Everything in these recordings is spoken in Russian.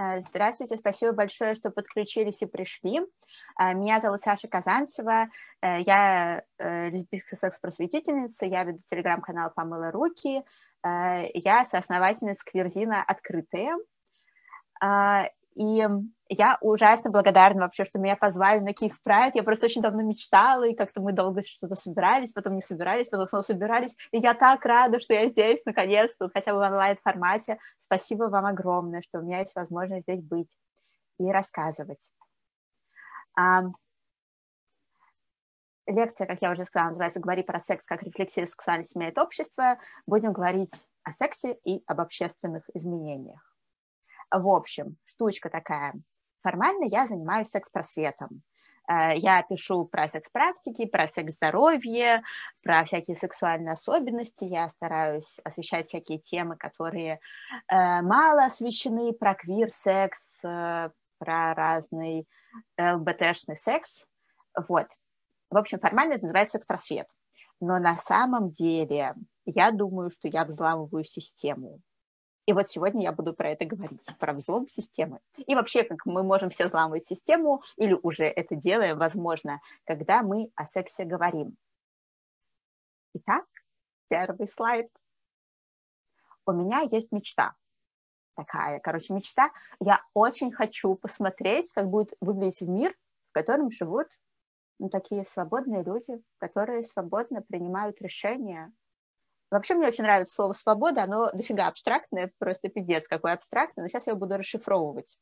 Э, здравствуйте, спасибо большое, что подключились и пришли. Э, меня зовут Саша Казанцева, э, я лесбийская секс-просветительница, я веду телеграм-канал «Помыла руки», я соосновательница Квирзина «Открытые». И я ужасно благодарна вообще, что меня позвали на Киев Прайд. Я просто очень давно мечтала, и как-то мы долго что-то собирались, потом не собирались, потом снова собирались. И я так рада, что я здесь, наконец-то, хотя бы в онлайн-формате. Спасибо вам огромное, что у меня есть возможность здесь быть и рассказывать. А, лекция, как я уже сказала, называется «Говори про секс, как рефлексия сексуальность меняет общество». Будем говорить о сексе и об общественных изменениях. В общем, штучка такая. Формально я занимаюсь секс-просветом. Э, я пишу про секс-практики, про секс-здоровье, про всякие сексуальные особенности. Я стараюсь освещать всякие темы, которые э, мало освещены, про квир-секс, э, про разный ЛБТшный секс. Вот. В общем, формально это называется секс-просвет. Но на самом деле я думаю, что я взламываю систему. И вот сегодня я буду про это говорить, про взлом системы. И вообще, как мы можем все взламывать систему, или уже это делаем, возможно, когда мы о сексе говорим. Итак, первый слайд. У меня есть мечта такая, короче, мечта. Я очень хочу посмотреть, как будет выглядеть мир, в котором живут ну, такие свободные люди, которые свободно принимают решения, Вообще мне очень нравится слово «свобода», оно дофига абстрактное, просто пиздец какое абстрактное, но сейчас я его буду расшифровывать,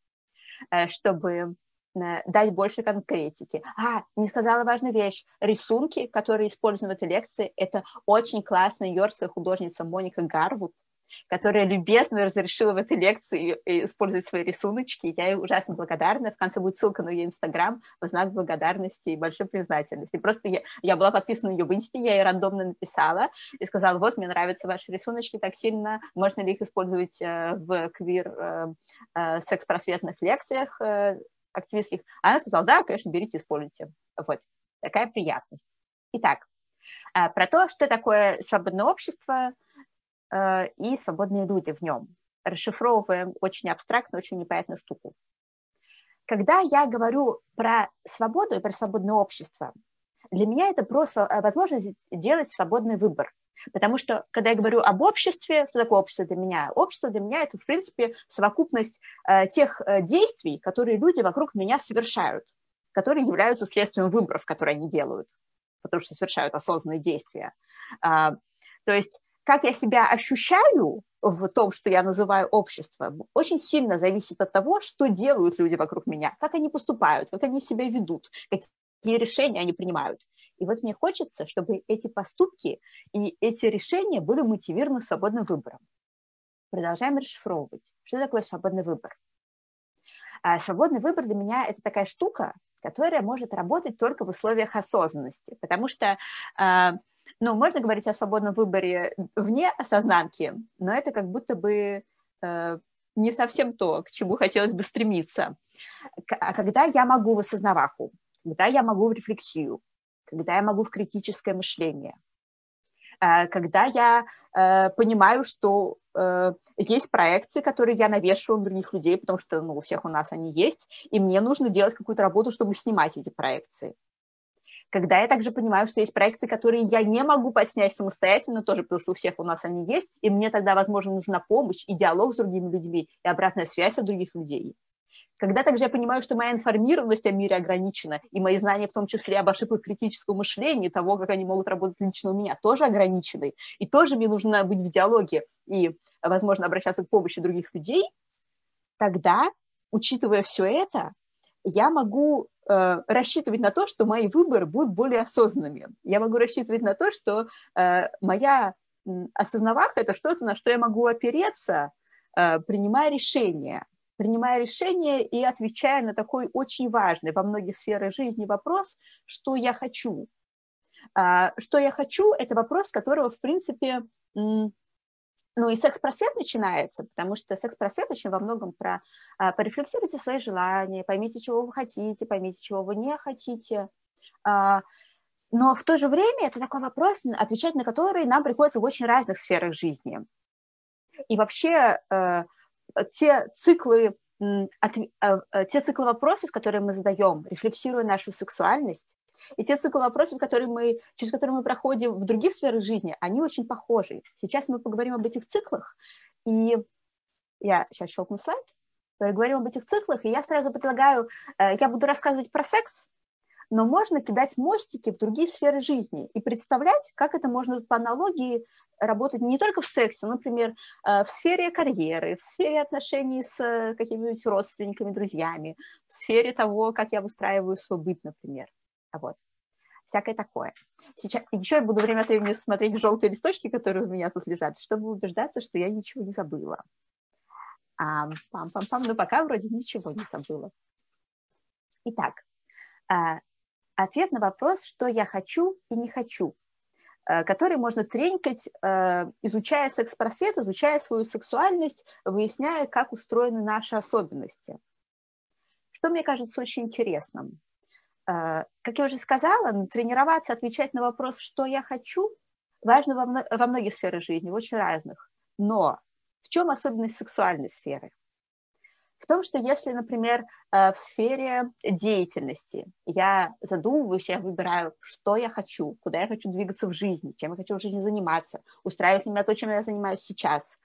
э, чтобы э, дать больше конкретики. А, не сказала важную вещь. Рисунки, которые используем в этой лекции, это очень классная нью-йоркская художница Моника Гарвуд, которая любезно разрешила в этой лекции использовать свои рисуночки. Я ей ужасно благодарна. В конце будет ссылка на ее Инстаграм в знак благодарности и большой признательности. Просто я, я была подписана на ее в Инсте, я ей рандомно написала и сказала, вот, мне нравятся ваши рисуночки так сильно, можно ли их использовать э, в квир э, э, секс-просветных лекциях активистских? Она сказала, да, конечно, берите, используйте. Вот, такая приятность. Итак, про то, что такое свободное общество – и свободные люди в нем. Расшифровываем очень абстрактную, очень непонятную штуку. Когда я говорю про свободу и про свободное общество, для меня это просто э, возможность делать свободный выбор. Потому что, когда я говорю об обществе, что такое общество для меня? Общество для меня – это, в принципе, совокупность э, тех э, действий, которые люди вокруг меня совершают, которые являются следствием выборов, которые они делают, потому что совершают осознанные действия. Э, то есть как я себя ощущаю в том, что я называю общество, очень сильно зависит от того, что делают люди вокруг меня, как они поступают, как они себя ведут, какие решения они принимают. И вот мне хочется, чтобы эти поступки и эти решения были мотивированы свободным выбором. Продолжаем расшифровывать. Что такое свободный выбор? А свободный выбор для меня – это такая штука, которая может работать только в условиях осознанности, потому что а, ну, можно говорить о свободном выборе вне осознанки, но это как будто бы э, не совсем то, к чему хотелось бы стремиться. А когда я могу в осознаваху, когда я могу в рефлексию, когда я могу в критическое мышление, э, когда я э, понимаю, что э, есть проекции, которые я навешиваю на других людей, потому что ну, у всех у нас они есть, и мне нужно делать какую-то работу, чтобы снимать эти проекции когда я также понимаю, что есть проекции, которые я не могу подснять самостоятельно тоже, потому что у всех у нас они есть, и мне тогда, возможно, нужна помощь и диалог с другими людьми, и обратная связь от других людей. Когда также я понимаю, что моя информированность о мире ограничена, и мои знания в том числе об ошибках критического мышления, того, как они могут работать лично у меня, тоже ограничены, и тоже мне нужно быть в диалоге и, возможно, обращаться к помощи других людей, тогда, учитывая все это, я могу рассчитывать на то, что мои выборы будут более осознанными. Я могу рассчитывать на то, что э, моя осознаваха – это что-то, на что я могу опереться, э, принимая решения. Принимая решения и отвечая на такой очень важный во многих сферах жизни вопрос, что я хочу. Э, что я хочу – это вопрос, которого, в принципе, ну и секс-просвет начинается, потому что секс-просвет очень во многом про а, порефлексируйте свои желания, поймите, чего вы хотите, поймите, чего вы не хотите. А, но в то же время это такой вопрос, отвечать на который нам приходится в очень разных сферах жизни. И вообще э, те циклы от, те циклы вопросов, которые мы задаем, рефлексируя нашу сексуальность, и те циклы вопросов, которые мы, через которые мы проходим в других сферах жизни, они очень похожи. Сейчас мы поговорим об этих циклах, и я сейчас щелкну слайд, говорим об этих циклах, и я сразу предлагаю, э, я буду рассказывать про секс, но можно кидать мостики в другие сферы жизни и представлять, как это можно по аналогии работать не только в сексе, например, э, в сфере карьеры, в сфере отношений с э, какими-нибудь родственниками, друзьями, в сфере того, как я выстраиваю свой быт, например. Вот. Всякое такое. Сейчас, еще я буду время от времени смотреть в желтые листочки, которые у меня тут лежат, чтобы убеждаться, что я ничего не забыла. А, пам-пам-пам, но пока вроде ничего не забыла. Итак, а, ответ на вопрос, что я хочу и не хочу, а, который можно тренькать, а, изучая секс-просвет, изучая свою сексуальность, выясняя, как устроены наши особенности. Что мне кажется очень интересным. А, как я уже сказала, тренироваться, отвечать на вопрос, что я хочу, важно во, во многих сферах жизни, в очень разных. Но в чем особенность сексуальной сферы? В том, что если, например, э, в сфере деятельности я задумываюсь, я выбираю, что я хочу, куда я хочу двигаться в жизни, чем я хочу в жизни заниматься, устраивает ли меня то, чем я занимаюсь сейчас,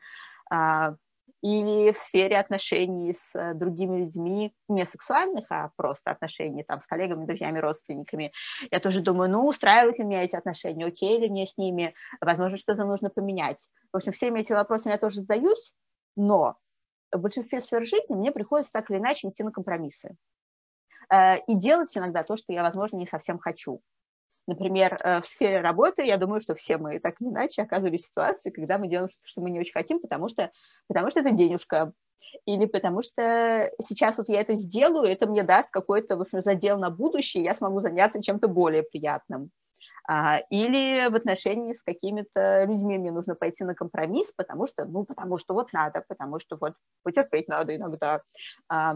а, или в сфере отношений с э, другими людьми, не сексуальных, а просто отношений там с коллегами, друзьями, родственниками. Я тоже думаю, ну, устраивают ли меня эти отношения, окей ли мне с ними, возможно, что-то нужно поменять. В общем, всеми эти вопросы я тоже задаюсь, но в большинстве сфер жизни мне приходится так или иначе идти на компромиссы э, и делать иногда то, что я, возможно, не совсем хочу. Например, э, в сфере работы, я думаю, что все мы так или иначе оказывались в ситуации, когда мы делаем что-то, что мы не очень хотим, потому что, потому что это денежка, или потому что сейчас вот я это сделаю, это мне даст какой-то, в общем, задел на будущее, я смогу заняться чем-то более приятным. А, или в отношении с какими-то людьми мне нужно пойти на компромисс, потому что, ну, потому что вот надо, потому что вот потерпеть надо иногда. А,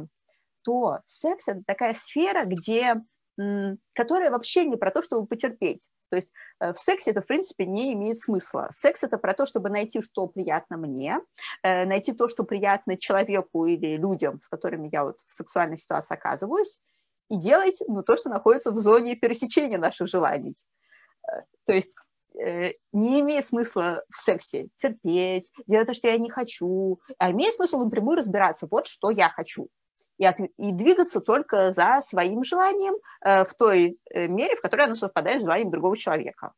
то секс – это такая сфера, где которая вообще не про то, чтобы потерпеть. То есть э, в сексе это, в принципе, не имеет смысла. Секс – это про то, чтобы найти, что приятно мне, э, найти то, что приятно человеку или людям, с которыми я вот в сексуальной ситуации оказываюсь, и делать ну, то, что находится в зоне пересечения наших желаний. Э, то есть не имеет смысла в сексе терпеть, делать то, что я не хочу, а имеет смысл напрямую разбираться, вот что я хочу и, от, и двигаться только за своим желанием э, в той э, мере, в которой оно совпадает с желанием другого человека.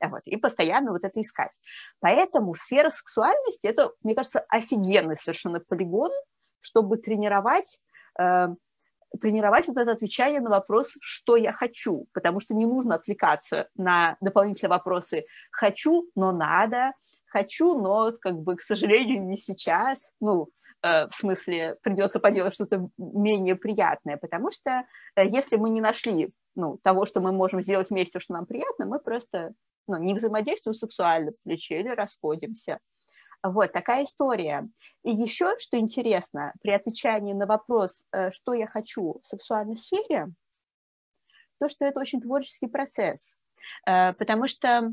Вот, и постоянно вот это искать. Поэтому сфера сексуальности – это, мне кажется, офигенный совершенно полигон, чтобы тренировать, э, тренировать вот это отвечание на вопрос, что я хочу, потому что не нужно отвлекаться на дополнительные вопросы «хочу, но надо», «хочу, но, как бы, к сожалению, не сейчас», ну, Э, в смысле придется поделать что-то менее приятное, потому что э, если мы не нашли ну, того, что мы можем сделать вместе, что нам приятно, мы просто ну, не взаимодействуем сексуально в или расходимся. Вот такая история. И еще, что интересно, при отвечании на вопрос, э, что я хочу в сексуальной сфере, то, что это очень творческий процесс. Потому что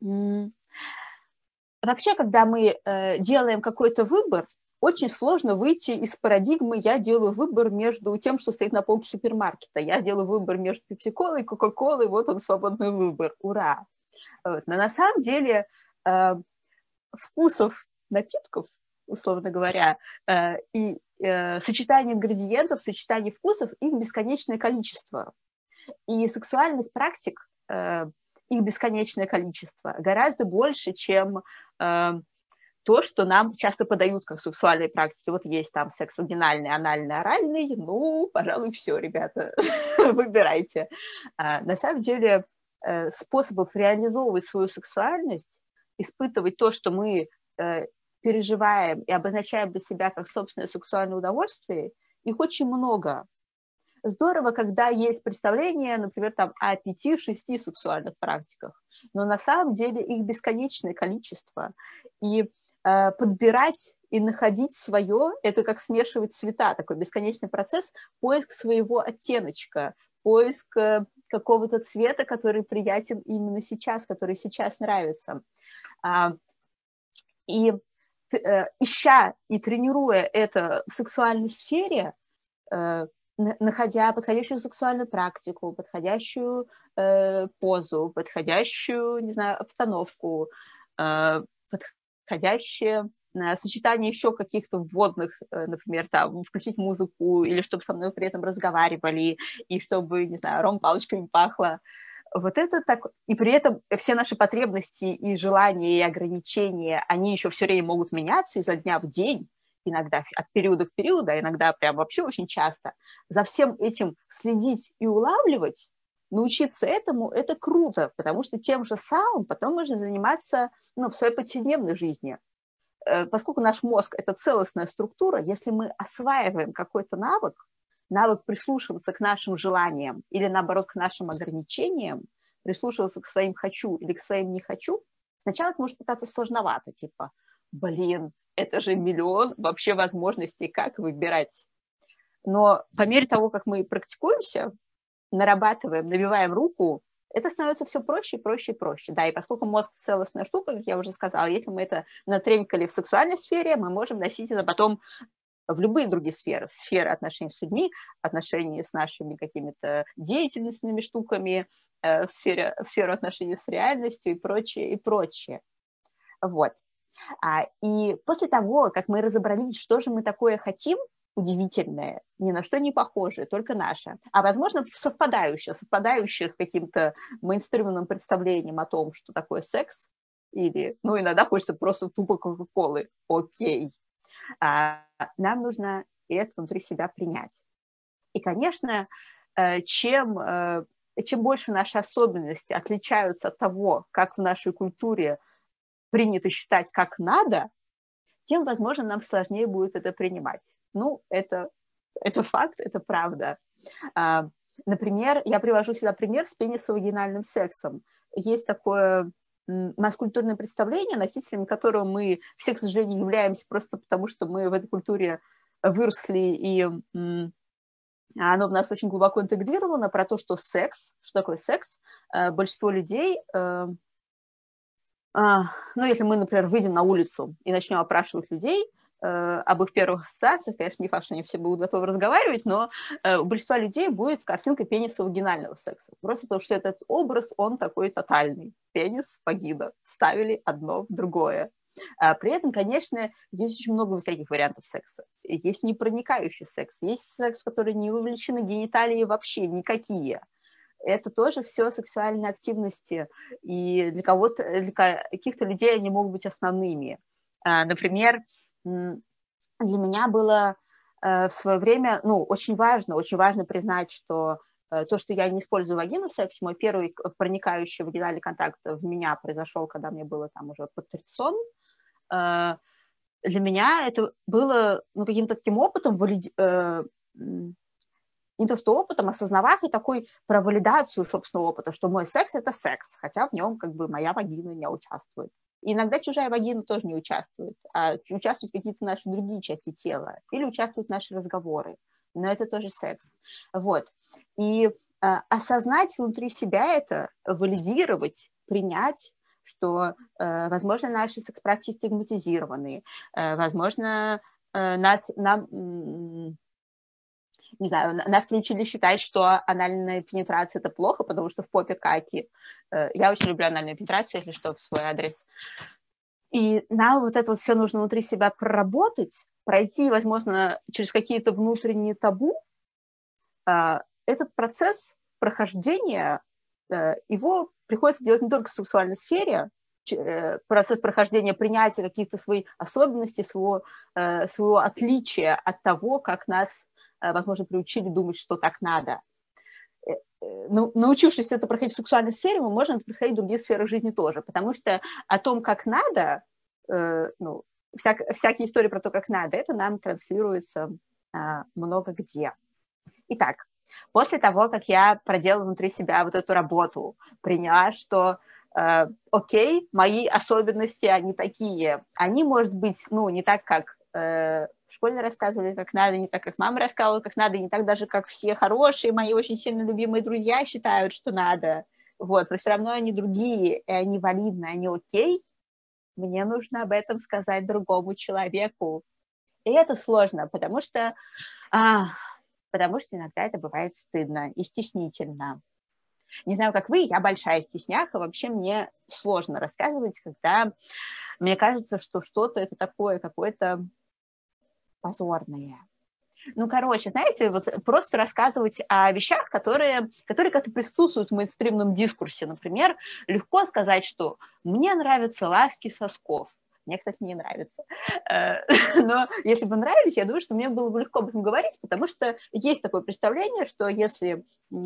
вообще, когда мы делаем какой-то выбор, очень сложно выйти из парадигмы «я делаю выбор между тем, что стоит на полке супермаркета, я делаю выбор между пепси-колой и кока-колой, вот он свободный выбор, ура!» Но на самом деле э, вкусов напитков, условно говоря, э, и э, сочетание ингредиентов, сочетание вкусов, их бесконечное количество. И сексуальных практик э, их бесконечное количество, гораздо больше, чем то, что нам часто подают как сексуальные практики. Вот есть там секс вагинальный, анальный, оральный, ну, пожалуй, все, ребята, выбирайте. А, на самом деле способов реализовывать свою сексуальность, испытывать то, что мы э, переживаем и обозначаем для себя как собственное сексуальное удовольствие, их очень много. Здорово, когда есть представление, например, там, о пяти-шести сексуальных практиках, но на самом деле их бесконечное количество. И Э, подбирать и находить свое, это как смешивать цвета, такой бесконечный процесс, поиск своего оттеночка, поиск э, какого-то цвета, который приятен именно сейчас, который сейчас нравится. А, и э, ища и тренируя это в сексуальной сфере, э, находя подходящую сексуальную практику, подходящую э, позу, подходящую, не знаю, обстановку, э, подходящее э, сочетание еще каких-то вводных, э, например, там, включить музыку, или чтобы со мной при этом разговаривали, и чтобы, не знаю, ром палочками пахло. Вот это так... И при этом все наши потребности и желания, и ограничения, они еще все время могут меняться изо дня в день, иногда от периода к периоду, а иногда прям вообще очень часто, за всем этим следить и улавливать, научиться этому, это круто, потому что тем же самым потом можно заниматься ну, в своей повседневной жизни. Э, поскольку наш мозг – это целостная структура, если мы осваиваем какой-то навык, навык прислушиваться к нашим желаниям или, наоборот, к нашим ограничениям, прислушиваться к своим «хочу» или к своим «не хочу», сначала это может пытаться сложновато, типа, блин, это же миллион вообще возможностей, как выбирать. Но по мере того, как мы практикуемся, нарабатываем, набиваем руку, это становится все проще, проще и проще. Да, и поскольку мозг целостная штука, как я уже сказала, если мы это натренькали в сексуальной сфере, мы можем носить это потом в любые другие сферы, сферы отношений с людьми, отношений с нашими какими-то деятельностными штуками, э, в, сфере, в сферу отношений с реальностью и прочее, и прочее. Вот. А, и после того, как мы разобрались, что же мы такое хотим, удивительное, ни на что не похожее, только наше, а, возможно, совпадающее, совпадающее с каким-то мейнстримным представлением о том, что такое секс, или, ну, иногда хочется просто тупо Кока-Колы, окей. А, нам нужно это внутри себя принять. И, конечно, э, чем, э, чем больше наши особенности отличаются от того, как в нашей культуре принято считать как надо, тем, возможно, нам сложнее будет это принимать. Ну, это, это факт, это правда. А, например, я привожу сюда пример с пенисовагинальным сексом. Есть такое масс-культурное представление, носителями которого мы все, к сожалению, являемся просто потому, что мы в этой культуре выросли, и оно в нас очень глубоко интегрировано, про то, что секс, что такое секс, э, большинство людей э, а, ну, если мы, например, выйдем на улицу и начнем опрашивать людей об их первых ассоциациях, конечно, не факт, что они все будут готовы разговаривать, но э, у большинства людей будет картинка пениса вагинального секса. Просто потому что этот образ, он такой тотальный. Пенис, вагина. Ставили одно в другое. А при этом, конечно, есть очень много всяких вариантов секса. Есть непроникающий секс, есть секс, который не вовлечены гениталии вообще никакие – это тоже все сексуальные активности, и для кого-то, для каких-то людей они могут быть основными. А, например, для меня было э, в свое время, ну, очень важно, очень важно признать, что э, то, что я не использую вагину в мой первый проникающий вагинальный контакт в меня произошел, когда мне было там уже под 30 э, для меня это было ну, каким-то таким опытом не то что опытом, осознавая и такой про валидацию собственного опыта, что мой секс – это секс, хотя в нем как бы моя вагина не участвует. Иногда чужая вагина тоже не участвует, а участвуют какие-то наши другие части тела или участвуют наши разговоры. Но это тоже секс. Вот. И э, осознать внутри себя это, валидировать, принять, что, э, возможно, наши секс-практики стигматизированы, э, возможно, э, нас, нам не знаю, нас приучили считать, что анальная пенетрация это плохо, потому что в попе Кати. Э, я очень люблю анальную пенетрацию, если что, в свой адрес. И нам вот это вот все нужно внутри себя проработать, пройти, возможно, через какие-то внутренние табу. А, этот процесс прохождения, э, его приходится делать не только в сексуальной сфере, э, процесс прохождения принятия каких-то своих особенностей, своего, своего отличия от того, как нас возможно, приучили думать, что так надо. Э, э, ну, научившись это проходить в сексуальной сфере, мы можем это проходить в другие сферы жизни тоже, потому что о том, как надо, ну, всяк, всякие истории про то, как надо, это нам транслируется много где. Итак, после того, как я проделала внутри себя вот эту работу, приняла, что э, окей, мои особенности, они такие, они, может быть, ну, не так, как э, в школе рассказывали, как надо, не так, как мама рассказывала, как надо, не так даже, как все хорошие, мои очень сильно любимые друзья считают, что надо. Вот, но все равно они другие, и они валидны, они окей. мне нужно об этом сказать другому человеку. И это сложно, потому что, а, потому что иногда это бывает стыдно и стеснительно. Не знаю, как вы, я большая стесняха, вообще мне сложно рассказывать, когда мне кажется, что что-то это такое какое-то позорное. Ну, короче, знаете, вот просто рассказывать о вещах, которые, которые как-то присутствуют в мейнстримном дискурсе. Например, легко сказать, что мне нравятся ласки сосков. Мне, кстати, не нравится. Э, но если бы нравились, я думаю, что мне было бы легко об этом говорить, потому что есть такое представление, что если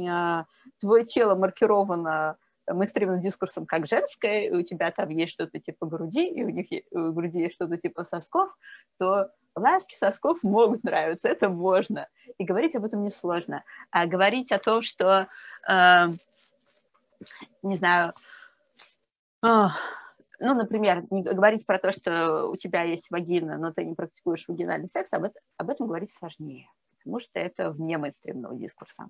а, твое тело маркировано мейнстримным дискурсом как женское, и у тебя там есть что-то типа груди, и у них у груди есть что-то типа сосков, то ласки сосков могут нравиться, это можно. И говорить об этом несложно. А говорить о том, что, э, не знаю, э, ну, например, не говорить про то, что у тебя есть вагина, но ты не практикуешь вагинальный секс, об, это, об этом говорить сложнее, потому что это вне мейнстримного дискурса.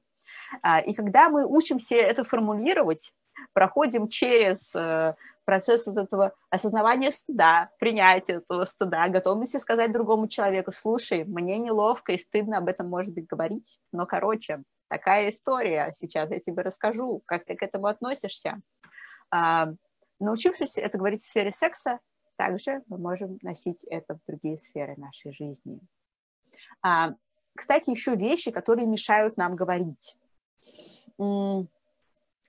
А, и когда мы учимся это формулировать, проходим через э, процесс вот этого осознавания стыда, принятия этого стыда, готовности сказать другому человеку, слушай, мне неловко и стыдно об этом, может быть, говорить, но, короче, такая история, сейчас я тебе расскажу, как ты к этому относишься. А, научившись это говорить в сфере секса, также мы можем носить это в другие сферы нашей жизни. А, кстати, еще вещи, которые мешают нам говорить. В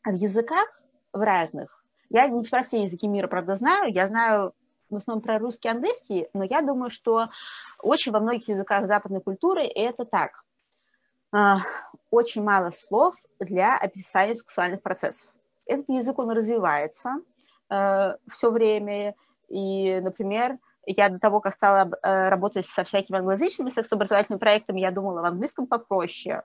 языках в разных. Я не про все языки мира, правда, знаю. Я знаю в основном про русский и английский, но я думаю, что очень во многих языках западной культуры это так. А, очень мало слов для описания сексуальных процессов. Этот язык, он развивается э, все время. И, например, я до того, как стала э, работать со всякими англоязычными сексообразовательными проектами, я думала, в английском попроще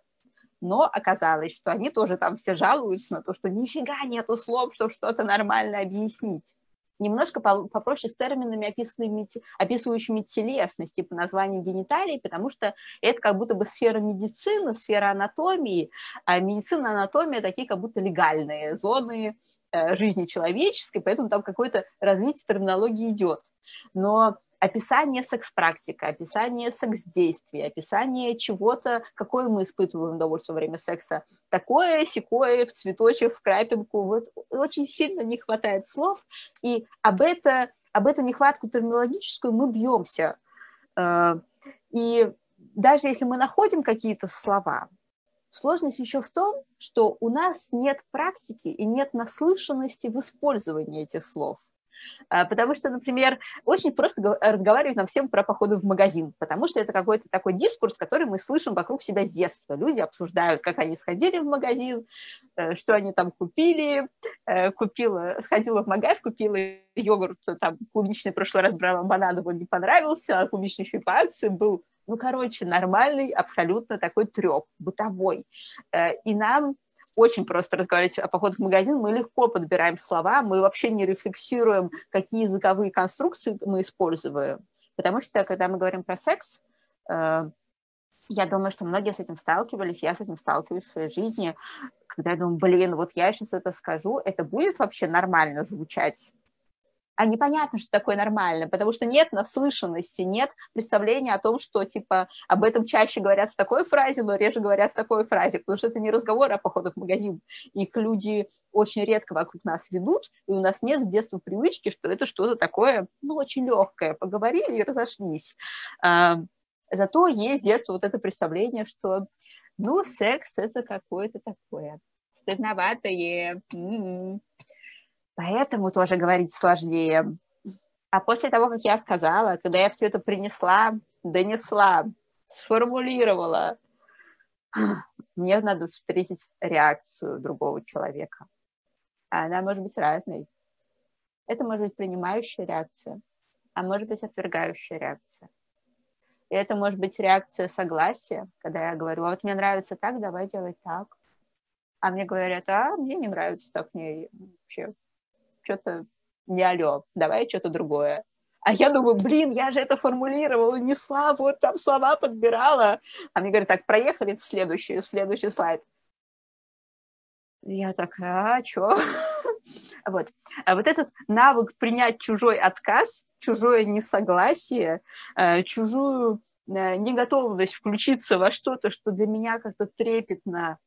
но оказалось, что они тоже там все жалуются на то, что нифига нету слов, чтобы что-то нормально объяснить. Немножко попроще с терминами, описывающими, описывающими телесность, типа название гениталий, потому что это как будто бы сфера медицины, сфера анатомии, а медицина, анатомия такие как будто легальные зоны э, жизни человеческой, поэтому там какое-то развитие терминологии идет. Но описание секс-практика, описание секс-действия, описание чего-то, какое мы испытываем удовольствие во время секса. Такое, секое, в цветочек, в крапинку. Вот очень сильно не хватает слов, и об, это, об эту нехватку терминологическую мы бьемся. Э, и даже если мы находим какие-то слова, Сложность еще в том, что у нас нет практики и нет наслышанности в использовании этих слов. А, потому что, например, очень просто разговаривать нам всем про походы в магазин, потому что это какой-то такой дискурс, который мы слышим вокруг себя с детства. Люди обсуждают, как они сходили в магазин, э, что они там купили, э, купила, сходила в магаз, купила йогурт, там клубничный прошлый раз брала банановый, не понравился, а клубничный еще по акции был ну, короче, нормальный, абсолютно такой треп, бытовой. Э, и нам очень просто разговаривать о походах в магазин, мы легко подбираем слова, мы вообще не рефлексируем, какие языковые конструкции мы используем. Потому что, когда мы говорим про секс, э, я думаю, что многие с этим сталкивались, я с этим сталкиваюсь в своей жизни, когда я думаю, блин, вот я сейчас это скажу, это будет вообще нормально звучать? А непонятно, что такое нормально, потому что нет наслышанности, нет представления о том, что, типа, об этом чаще говорят в такой фразе, но реже говорят в такой фразе, потому что это не разговор о походах в магазин. Их люди очень редко вокруг нас ведут, и у нас нет с детства привычки, что это что-то такое, ну, очень легкое. Поговорили и разошлись. А, зато есть с детства вот это представление, что, ну, секс — это какое-то такое стыдноватое, м-м-м Поэтому тоже говорить сложнее. А после того, как я сказала, когда я все это принесла, донесла, сформулировала, мне надо встретить реакцию другого человека. Она может быть разной. Это может быть принимающая реакция, а может быть отвергающая реакция. И это может быть реакция согласия, когда я говорю, а вот мне нравится так, давай делать так. А мне говорят, а мне не нравится так, мне вообще что-то не алло, давай что-то другое. А я думаю, блин, я же это формулировала, несла, вот там слова подбирала. А мне говорят, так, проехали в следующий, в следующий слайд. Я такая, а что? вот. А вот этот навык принять чужой отказ, чужое несогласие, э, чужую э, неготовность включиться во что-то, что для меня как-то трепетно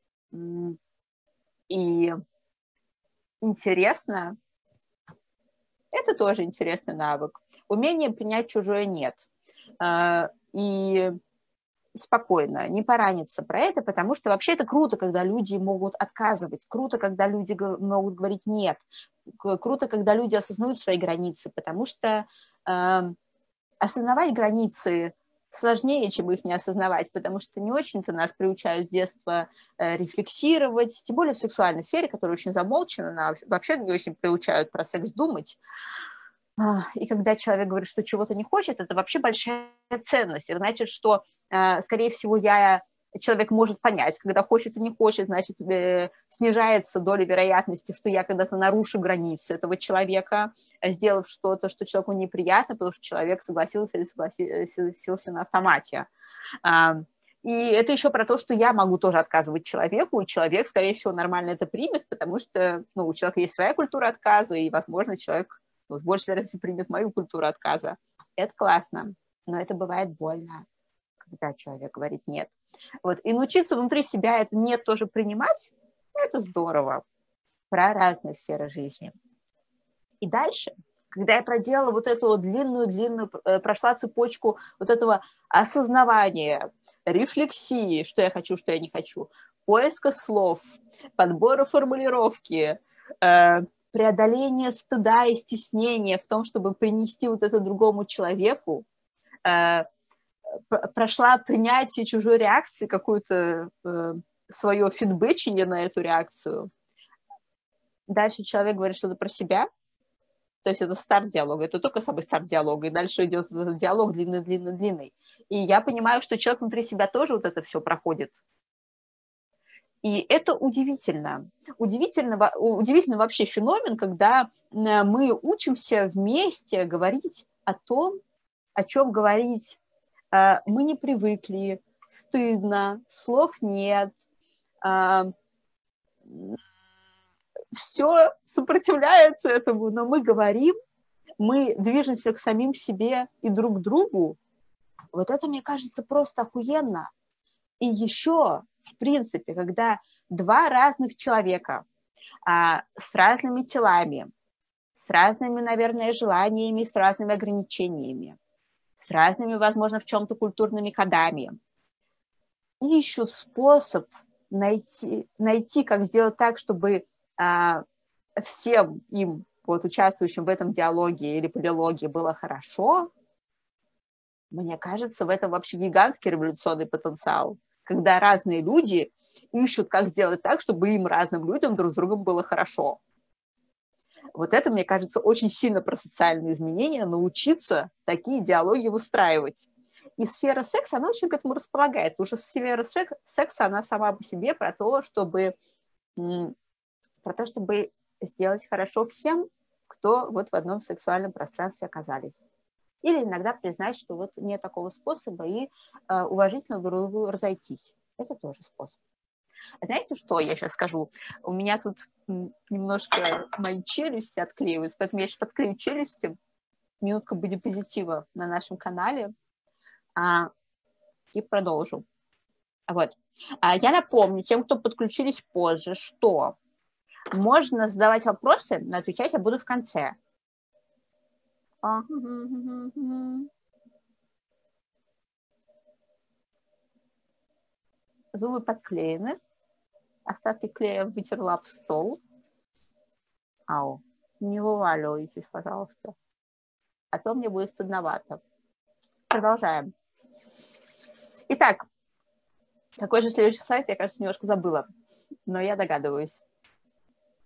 и интересно, это тоже интересный навык. Умение принять чужое нет. Э, и спокойно, не пораниться про это, потому что вообще это круто, когда люди могут отказывать, круто, когда люди могут говорить нет, круто, когда люди осознают свои границы, потому что э, осознавать границы сложнее, чем их не осознавать, потому что не очень-то нас приучают с детства э, рефлексировать, тем более в сексуальной сфере, которая очень замолчена, вообще не очень приучают про секс думать. А, и когда человек говорит, что чего-то не хочет, это вообще большая ценность. Это значит, что, а, скорее всего, я человек может понять, когда хочет и не хочет, значит, э, снижается доля вероятности, что я когда-то нарушу границы этого человека, сделав что-то, что человеку неприятно, потому что человек согласился или согласился на автомате. А, и это еще про то, что я могу тоже отказывать человеку, и человек, скорее всего, нормально это примет, потому что ну, у человека есть своя культура отказа, и, возможно, человек ну, с большей вероятностью примет мою культуру отказа. Это классно, но это бывает больно, когда человек говорит «нет». Вот. И научиться внутри себя это «нет» тоже принимать, это здорово. Про разные сферы жизни. И дальше, когда я проделала вот эту вот длинную-длинную, э, прошла цепочку вот этого осознавания, рефлексии, что я хочу, что я не хочу, поиска слов, подбора формулировки, э, преодоление стыда и стеснения в том, чтобы принести вот это другому человеку, э, прошла принятие чужой реакции, какую-то э, свое фидбэчение на эту реакцию. Дальше человек говорит что-то про себя, то есть это старт диалога, это только самый старт диалога, и дальше идет этот диалог длинный-длинный-длинный. И я понимаю, что человек внутри себя тоже вот это все проходит и это удивительно. Удивительно, удивительный вообще феномен, когда э, мы учимся вместе говорить о том, о чем говорить. Э, мы не привыкли, стыдно, слов нет, э, все сопротивляется этому, но мы говорим, мы движемся к самим себе и друг другу. Вот это, мне кажется, просто охуенно. И еще в принципе, когда два разных человека а, с разными телами, с разными, наверное, желаниями, с разными ограничениями, с разными, возможно, в чем-то культурными кодами, ищут способ найти, найти, как сделать так, чтобы а, всем им, вот участвующим в этом диалоге или полилоге, было хорошо, мне кажется, в этом вообще гигантский революционный потенциал когда разные люди ищут, как сделать так, чтобы им, разным людям, друг с другом было хорошо. Вот это, мне кажется, очень сильно про социальные изменения, научиться такие диалоги выстраивать. И сфера секса, она очень к этому располагает. Уже сфера секса, она сама по себе про то, чтобы, про то, чтобы сделать хорошо всем, кто вот в одном сексуальном пространстве оказались. Или иногда признать, что вот нет такого способа и э, уважительно друг другу разойтись. Это тоже способ. Знаете, что я сейчас скажу? У меня тут немножко мои челюсти отклеиваются, поэтому я сейчас подклею челюсти. Минутка будет позитива на нашем канале. А, и продолжу. Вот. А, я напомню тем, кто подключились позже, что можно задавать вопросы, но отвечать я буду в конце. Зубы подклеены. Остатки клея вытерла об стол. Ау, не вываливайтесь, пожалуйста. А то мне будет стыдновато. Продолжаем. Итак, какой же следующий слайд, я, кажется, немножко забыла, но я догадываюсь.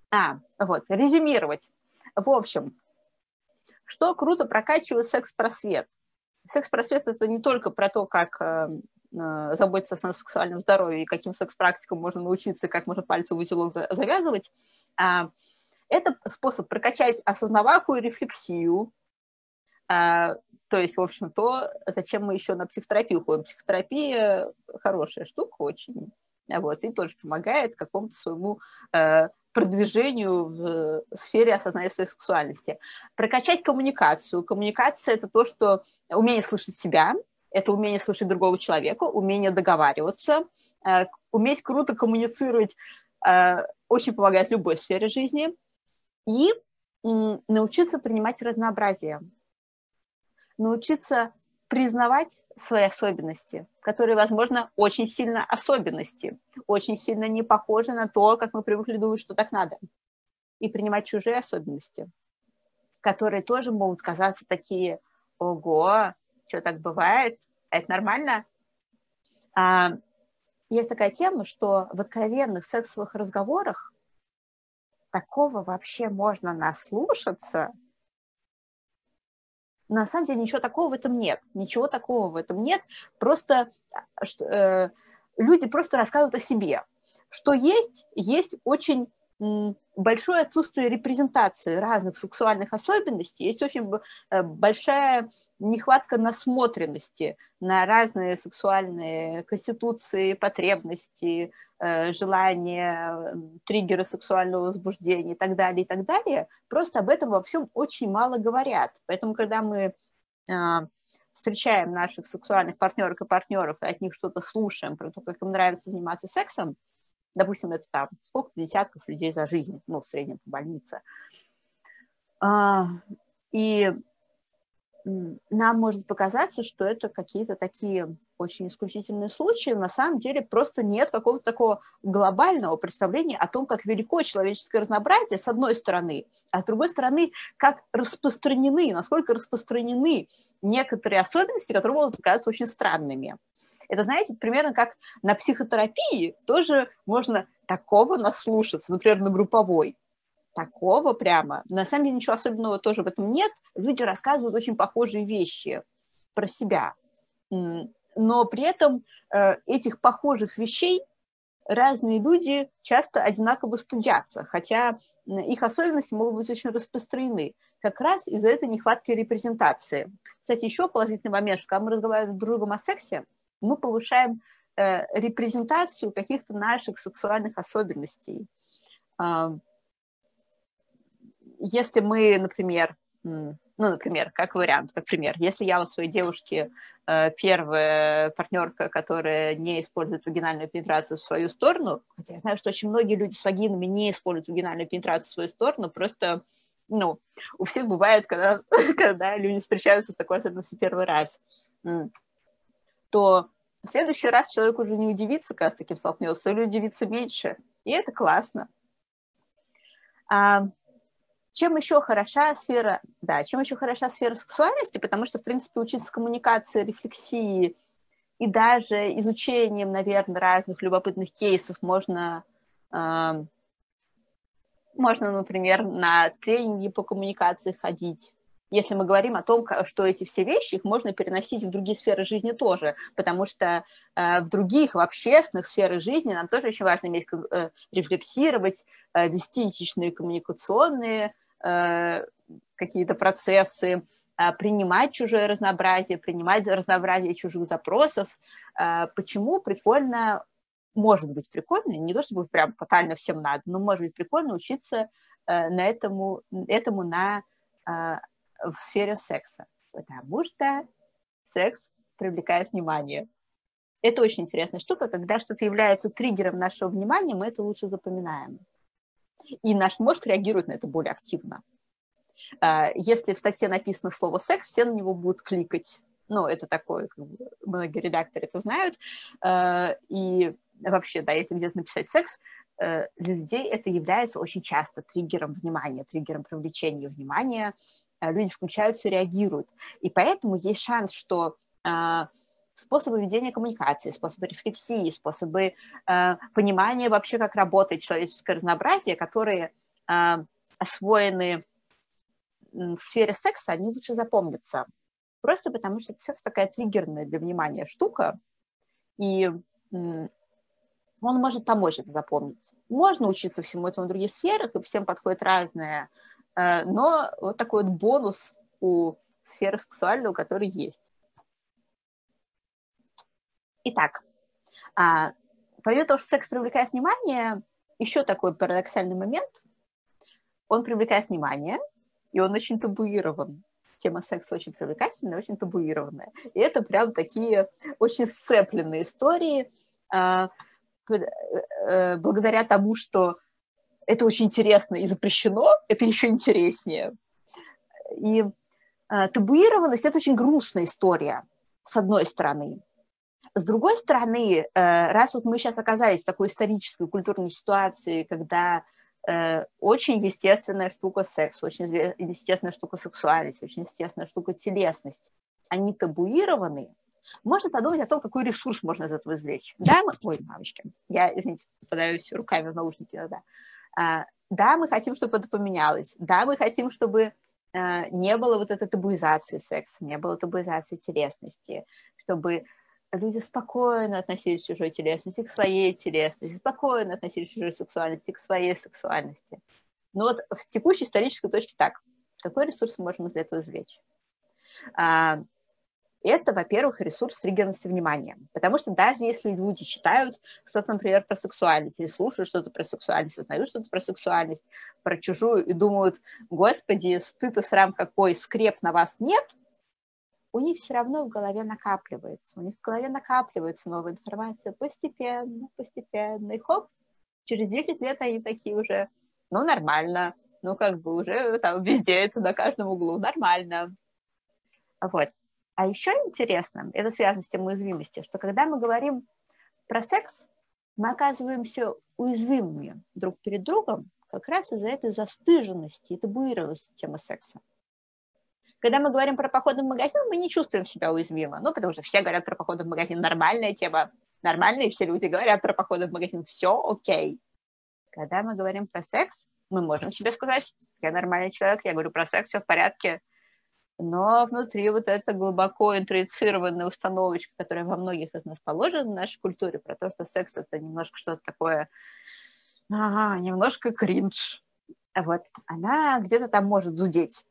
А, вот, резюмировать. В общем, что круто прокачивает секс-просвет. Секс-просвет – это не только про то, как э, заботиться о своем сексуальном здоровье и каким секс-практикам можно научиться, как можно пальцы в узелок завязывать. А, это способ прокачать осознаваемую рефлексию, а, то есть, в общем, то, зачем мы еще на психотерапию ходим. Психотерапия хорошая штука очень. вот, и тоже помогает какому-то своему э, продвижению в сфере осознания своей сексуальности. Прокачать коммуникацию. Коммуникация – это то, что умение слышать себя, это умение слышать другого человека, умение договариваться, э, уметь круто коммуницировать э, очень помогает в любой сфере жизни, и научиться принимать разнообразие, научиться признавать свои особенности, которые, возможно, очень сильно особенности, очень сильно не похожи на то, как мы привыкли думать, что так надо, и принимать чужие особенности, которые тоже могут казаться такие, ого, что так бывает, это нормально. А, есть такая тема, что в откровенных сексовых разговорах такого вообще можно наслушаться – на самом деле ничего такого в этом нет. Ничего такого в этом нет. Просто э, люди просто рассказывают о себе. Что есть, есть очень большое отсутствие репрезентации разных сексуальных особенностей, есть очень э, большая нехватка насмотренности на разные сексуальные конституции, потребности, э, желания, триггеры сексуального возбуждения и так далее, и так далее. Просто об этом во всем очень мало говорят. Поэтому, когда мы а, встречаем наших сексуальных партнеров и партнеров, и от них что-то слушаем про то, как им нравится заниматься сексом, допустим, это там сколько десятков людей за жизнь, ну, в среднем по больнице. А, и нам может показаться, что это какие-то такие очень исключительные случаи. На самом деле просто нет какого-то такого глобального представления о том, как велико человеческое разнообразие, с одной стороны, а с другой стороны, как распространены, насколько распространены некоторые особенности, которые могут показаться очень странными. Это, знаете, примерно как на психотерапии тоже можно такого наслушаться, например, на групповой. Такого прямо. На самом деле ничего особенного тоже в этом нет. Люди рассказывают очень похожие вещи про себя. Но при этом э, этих похожих вещей разные люди часто одинаково стыдятся, хотя их особенности могут быть очень распространены как раз из-за этой нехватки репрезентации. Кстати, еще положительный момент, что когда мы разговариваем с другом о сексе, мы повышаем э, репрезентацию каких-то наших сексуальных особенностей. Если мы, например, ну, например, как вариант, как пример, если я у своей девушки э, первая партнерка, которая не использует вагинальную пенетрацию в свою сторону, хотя я знаю, что очень многие люди с вагинами не используют вагинальную пенетрацию в свою сторону, просто ну, у всех бывает, когда, когда люди встречаются с такой особенностью первый раз то в следующий раз человек уже не удивится, когда с таким столкнется, или удивится меньше. И это классно. А, чем еще хороша сфера, да, чем еще хороша сфера сексуальности, потому что, в принципе, учиться коммуникации, рефлексии и даже изучением, наверное, разных любопытных кейсов можно, э, можно, например, на тренинги по коммуникации ходить, если мы говорим о том, что эти все вещи, их можно переносить в другие сферы жизни тоже, потому что э, в других, в общественных сферах жизни нам тоже очень важно иметь, э, рефлексировать, э, вести этичные коммуникационные какие-то процессы, принимать чужое разнообразие, принимать разнообразие чужих запросов. Почему прикольно, может быть прикольно, не то чтобы прям тотально всем надо, но может быть прикольно учиться на этому, этому на в сфере секса, потому что секс привлекает внимание. Это очень интересная штука, когда что-то является триггером нашего внимания, мы это лучше запоминаем. И наш мозг реагирует на это более активно. А, если в статье написано слово «секс», все на него будут кликать. Ну, это такое, как бы, многие редакторы это знают. А, и вообще, да, если где-то написать «секс», э, для людей это является очень часто триггером внимания, триггером привлечения внимания, люди включаются реагируют. И поэтому есть шанс, что э, способы ведения коммуникации, способы рефлексии, способы э, понимания вообще, как работает человеческое разнообразие, которые э, освоены в сфере секса, они лучше запомнятся. Просто потому что секс такая триггерная для внимания штука, и он может помочь это запомнить. Можно учиться всему этому в других сферах, и всем подходит разное Э, но вот такой вот бонус у сферы сексуального, который есть. Итак, а, помимо того, что секс привлекает внимание, еще такой парадоксальный момент. Он привлекает внимание, и он очень табуирован. Тема секса очень привлекательная, очень табуированная. И это прям такие очень сцепленные истории, а, э, благодаря тому, что это очень интересно и запрещено, это еще интереснее. И а, табуированность – это очень грустная история, с одной стороны. С другой стороны, э, раз вот мы сейчас оказались в такой исторической, культурной ситуации, когда э, очень естественная штука секс, очень естественная штука сексуальность, очень естественная штука телесность, они табуированы, можно подумать о том, какой ресурс можно из этого извлечь. Да, мы... Ой, мамочки, я, извините, подаюсь руками в наушники иногда. А, да, мы хотим, чтобы это поменялось. Да, мы хотим, чтобы а, не было вот этой табуизации секса, не было табуизации телесности, чтобы люди спокойно относились к чужой телесности, к своей телесности, спокойно относились к чужой сексуальности, к своей сексуальности. Но вот в текущей исторической точке так. Какой ресурс мы можем из этого извлечь? Это, во-первых, ресурс триггерности внимания. Потому что даже если люди читают что-то, например, про сексуальность, или слушают что-то про сексуальность, узнают что-то про сексуальность, про чужую, и думают, господи, стыд и срам какой, скреп на вас нет, у них все равно в голове накапливается. У них в голове накапливается новая информация постепенно, постепенно. И хоп, через 10 лет они такие уже, ну, нормально. Ну, как бы уже там везде это, на каждом углу, нормально. Вот. А еще интересно, это связано с тем уязвимостью, что когда мы говорим про секс, мы оказываемся уязвимыми друг перед другом как раз из-за этой застыженности и табуированности темы секса. Когда мы говорим про походы в магазин, мы не чувствуем себя уязвимо. Ну, потому что все говорят про походы в магазин. Нормальная тема. Нормальные все люди говорят про походы в магазин. Все окей. Когда мы говорим про секс, мы можем себе сказать, я нормальный человек, я говорю про секс, все в порядке. Но внутри вот эта глубоко интроицированная установочка, которая во многих из нас положена в нашей культуре, про то, что секс это немножко что-то такое, ага, немножко кринж. Вот, она где-то там может зудеть.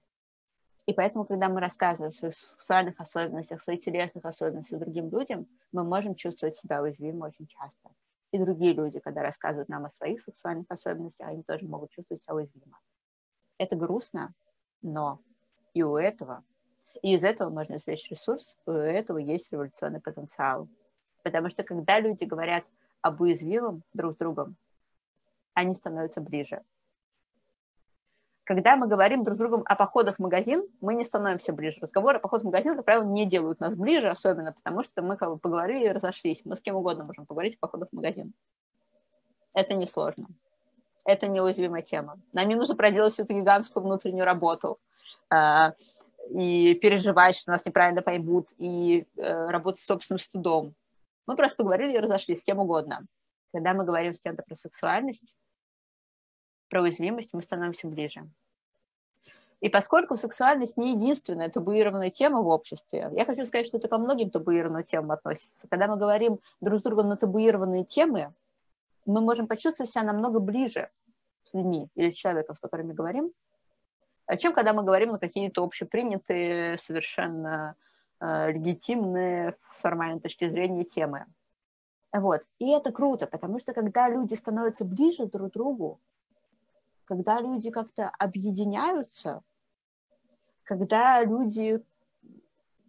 И поэтому, когда мы рассказываем о своих сексуальных особенностях, своих телесных особенностях другим людям, мы можем чувствовать себя уязвимым очень часто. И другие люди, когда рассказывают нам о своих сексуальных особенностях, они тоже могут чувствовать себя уязвимо. Это грустно, но и у этого, и из этого можно извлечь ресурс, у этого есть революционный потенциал. Потому что когда люди говорят об уязвимом друг с другом, они становятся ближе когда мы говорим друг с другом о походах в магазин, мы не становимся ближе. Разговоры о походах в магазин, как правило, не делают нас ближе, особенно потому что мы как бы поговорили и разошлись. Мы с кем угодно можем поговорить о походах в магазин. Это несложно. Это неуязвимая тема. Нам не нужно проделать всю эту гигантскую внутреннюю работу и переживать, что нас неправильно поймут, и э, работать с собственным стыдом. Мы просто поговорили и разошлись с кем угодно. Когда мы говорим с кем-то про сексуальность, про уязвимость, мы становимся ближе. И поскольку сексуальность не единственная табуированная тема в обществе, я хочу сказать, что это ко многим табуированным темам относится. Когда мы говорим друг с другом на табуированные темы, мы можем почувствовать себя намного ближе с людьми или с человеком, с которыми говорим, чем когда мы говорим на какие-то общепринятые, совершенно э, легитимные с формальной точки зрения темы. Вот. И это круто, потому что когда люди становятся ближе друг к другу, когда люди как-то объединяются, когда люди,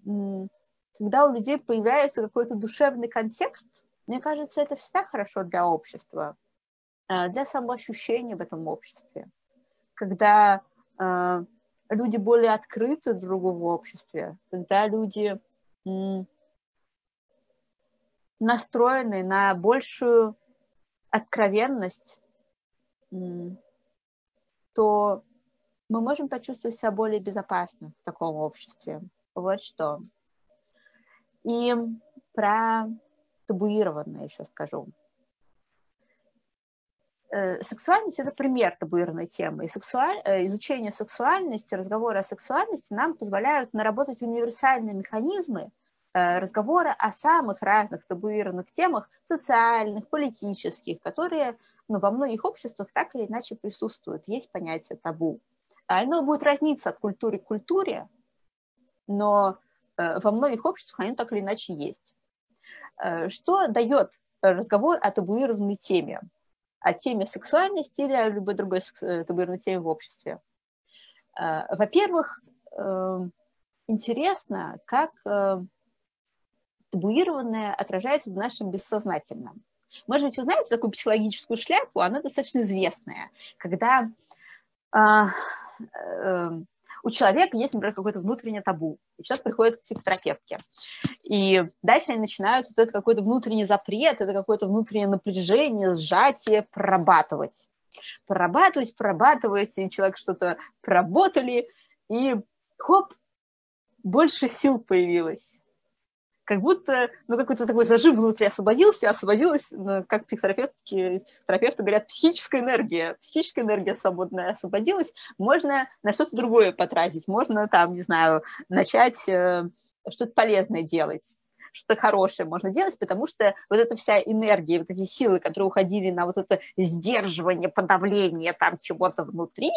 когда у людей появляется какой-то душевный контекст, мне кажется, это всегда хорошо для общества, э, для самоощущения в этом обществе. Когда люди более открыты друг другу в обществе, когда люди настроены на большую откровенность, то мы можем почувствовать себя более безопасно в таком обществе. Вот что. И про табуированное еще скажу. Э, сексуальность – это пример табуированной темы. И сексуаль... Э, изучение сексуальности, разговоры о сексуальности нам позволяют наработать универсальные механизмы э, разговора о самых разных табуированных темах, социальных, политических, которые но во многих обществах так или иначе присутствует, есть понятие табу. Оно будет разниться от культуры к культуре, но во многих обществах оно так или иначе есть. Что дает разговор о табуированной теме, о теме сексуальности или о любой другой э, табуированной теме в обществе. Э, во-первых, эм, интересно, как э, табуированное отражается в нашем бессознательном. Может быть, вы знаете такую психологическую шляпу, она достаточно известная, когда а, э, у человека есть, например, какое-то внутреннее табу, и сейчас приходит к психотерапевтке. И дальше они начинают вот это какой-то внутренний запрет, это какое-то внутреннее напряжение, сжатие прорабатывать. Прорабатывать, прорабатывать, и человек что-то проработали, и хоп, больше сил появилось как будто, ну, какой-то такой зажим внутри освободился, освободилась, ну, как психотерапевтки, психотерапевты говорят, психическая энергия, психическая энергия свободная освободилась, можно на что-то другое потратить, можно там, не знаю, начать э, что-то полезное делать, что-то хорошее можно делать, потому что вот эта вся энергия, вот эти силы, которые уходили на вот это сдерживание, подавление там чего-то внутри,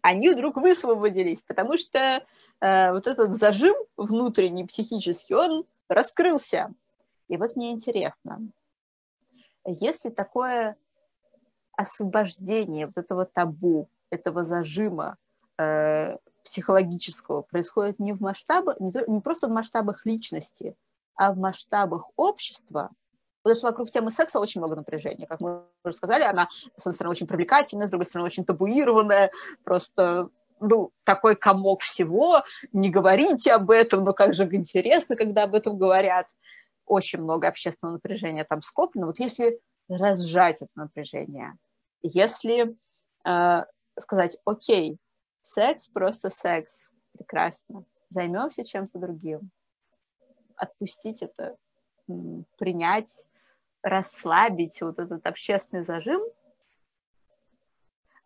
они вдруг высвободились, потому что э, вот этот зажим внутренний, психический, он раскрылся. И вот мне интересно, если такое освобождение вот этого табу, этого зажима э, психологического происходит не в масштабах, не, не просто в масштабах личности, а в масштабах общества, потому что вокруг темы секса очень много напряжения. Как мы уже сказали, она, с одной стороны, очень привлекательная, с другой стороны, очень табуированная, просто ну, такой комок всего, не говорите об этом, но как же интересно, когда об этом говорят. Очень много общественного напряжения там скоплено. Вот если разжать это напряжение, если э, сказать, окей, секс просто секс, прекрасно, займемся чем-то другим, отпустить это, принять, расслабить вот этот общественный зажим,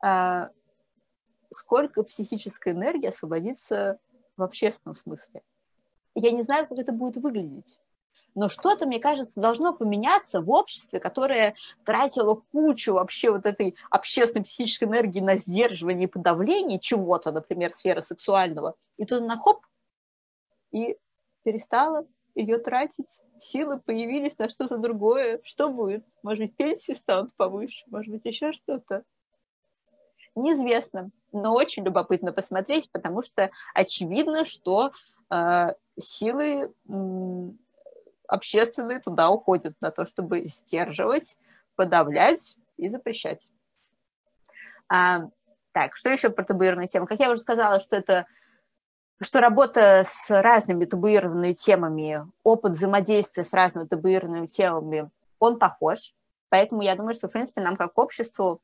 э, сколько психической энергии освободится в общественном смысле. Я не знаю, как это будет выглядеть. Но что-то, мне кажется, должно поменяться в обществе, которое тратило кучу вообще вот этой общественной психической энергии на сдерживание и подавление чего-то, например, сферы сексуального. И тут она хоп, и перестала ее тратить, силы появились на что-то другое. Что будет? Может быть, пенсии станут повыше, может быть, еще что-то. Неизвестно но очень любопытно посмотреть, потому что очевидно, что э, силы э, общественные туда уходят на то, чтобы сдерживать, подавлять и запрещать. А, так, что еще про табуированные темы? Как я уже сказала, что это что работа с разными табуированными темами, опыт взаимодействия с разными табуированными темами, он похож. Поэтому я думаю, что, в принципе, нам как обществу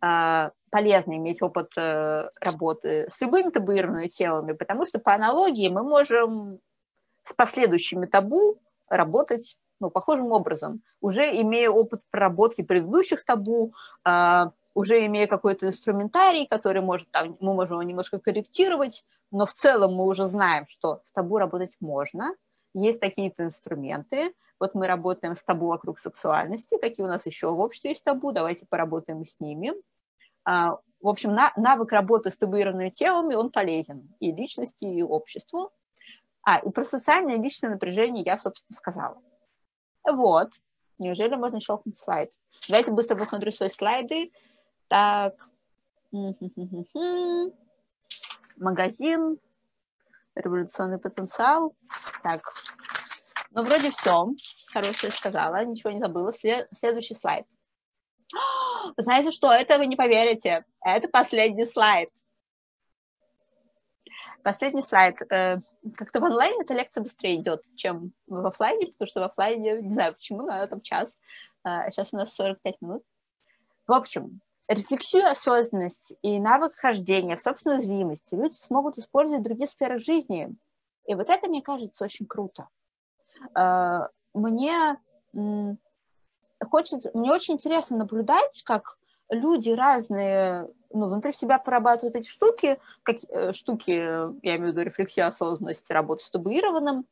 полезно иметь опыт э, работы с любыми табуированными темами, потому что по аналогии мы можем с последующими табу работать ну, похожим образом, уже имея опыт проработки предыдущих табу, а, уже имея какой-то инструментарий, который может, там, мы можем его немножко корректировать, но в целом мы уже знаем, что с табу работать можно, есть такие-то инструменты, вот мы работаем с табу вокруг сексуальности, какие у нас еще в обществе есть табу, давайте поработаем с ними. А, в общем, навык работы с табуированными темами, он полезен и личности, и обществу. А, и про социальное и личное напряжение я, собственно, сказала. Вот. Неужели можно щелкнуть слайд? Давайте быстро посмотрю свои слайды. Так. Магазин. Революционный потенциал. Так. Ну, вроде все. Хорошее сказала, ничего не забыла. След... Следующий слайд. Знаете что? Это вы не поверите. Это последний слайд. Последний слайд. Э, как-то в онлайне эта лекция быстрее идет, чем в офлайне, потому что в офлайне, не знаю почему, но там час. Сейчас а у нас 45 минут. В общем, рефлексию, осознанность и навык хождения в собственной уязвимости люди смогут использовать в других сферах жизни. И вот это, мне кажется, очень круто. Э, мне хочется, мне очень интересно наблюдать, как люди разные, ну, внутри себя прорабатывают эти штуки, как, э, штуки, я имею в виду рефлексия, осознанность, работа с табуированным,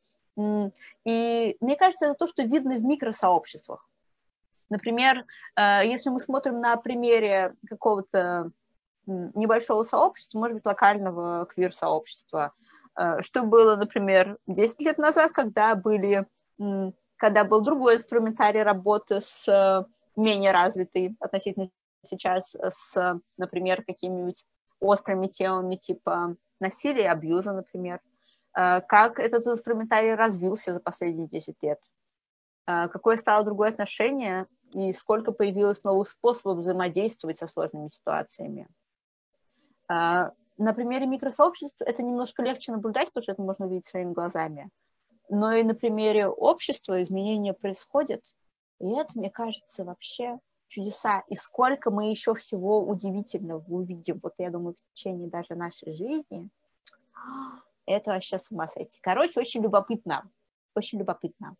и мне кажется, это то, что видно в микросообществах. Например, э, если мы смотрим на примере какого-то небольшого сообщества, может быть, локального квир-сообщества, что было, например, 10 лет назад, когда были когда был другой инструментарий работы с э, менее развитый относительно сейчас, с, например, какими-нибудь острыми темами типа насилия абьюза, например. Э, как этот инструментарий развился за последние 10 лет? Э, какое стало другое отношение и сколько появилось новых способов взаимодействовать со сложными ситуациями? На примере микросообществ это немножко легче наблюдать, потому что это можно увидеть своими глазами но и на примере общества изменения происходят. И это, мне кажется, вообще чудеса. И сколько мы еще всего удивительного увидим, вот я думаю, в течение даже нашей жизни. Это вообще с ума сойти. Короче, очень любопытно. Очень любопытно.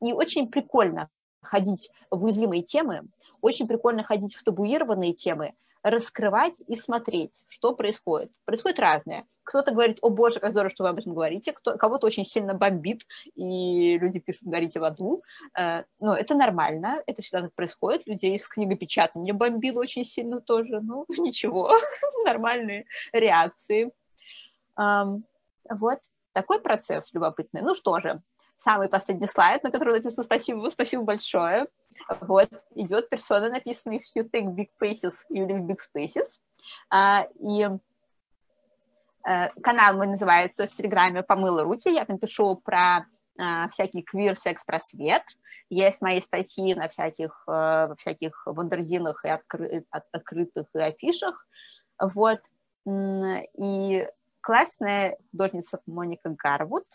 И очень прикольно ходить в уязвимые темы, очень прикольно ходить в табуированные темы, раскрывать и смотреть, что происходит. Происходит разное. Кто-то говорит, о боже, как здорово, что вы об этом говорите, Кто, кого-то очень сильно бомбит, и люди пишут, горите в аду. Э, но это нормально, это всегда так происходит. Людей с книгопечатания бомбило очень сильно тоже. Ну, ничего, нормальные реакции. Вот такой процесс любопытный. Ну что же, самый последний слайд, на который написано спасибо, спасибо большое. Вот, идет персона, написанный if you take big spaces, you leave big spaces. А, и а, канал мой называется в Телеграме «Помыла руки». Я там пишу про а, всякий квир-секс-просвет. Есть мои статьи на всяких, а, всяких вандерзинах и откры, от, открытых и афишах. Вот. И классная художница Моника Гарвуд,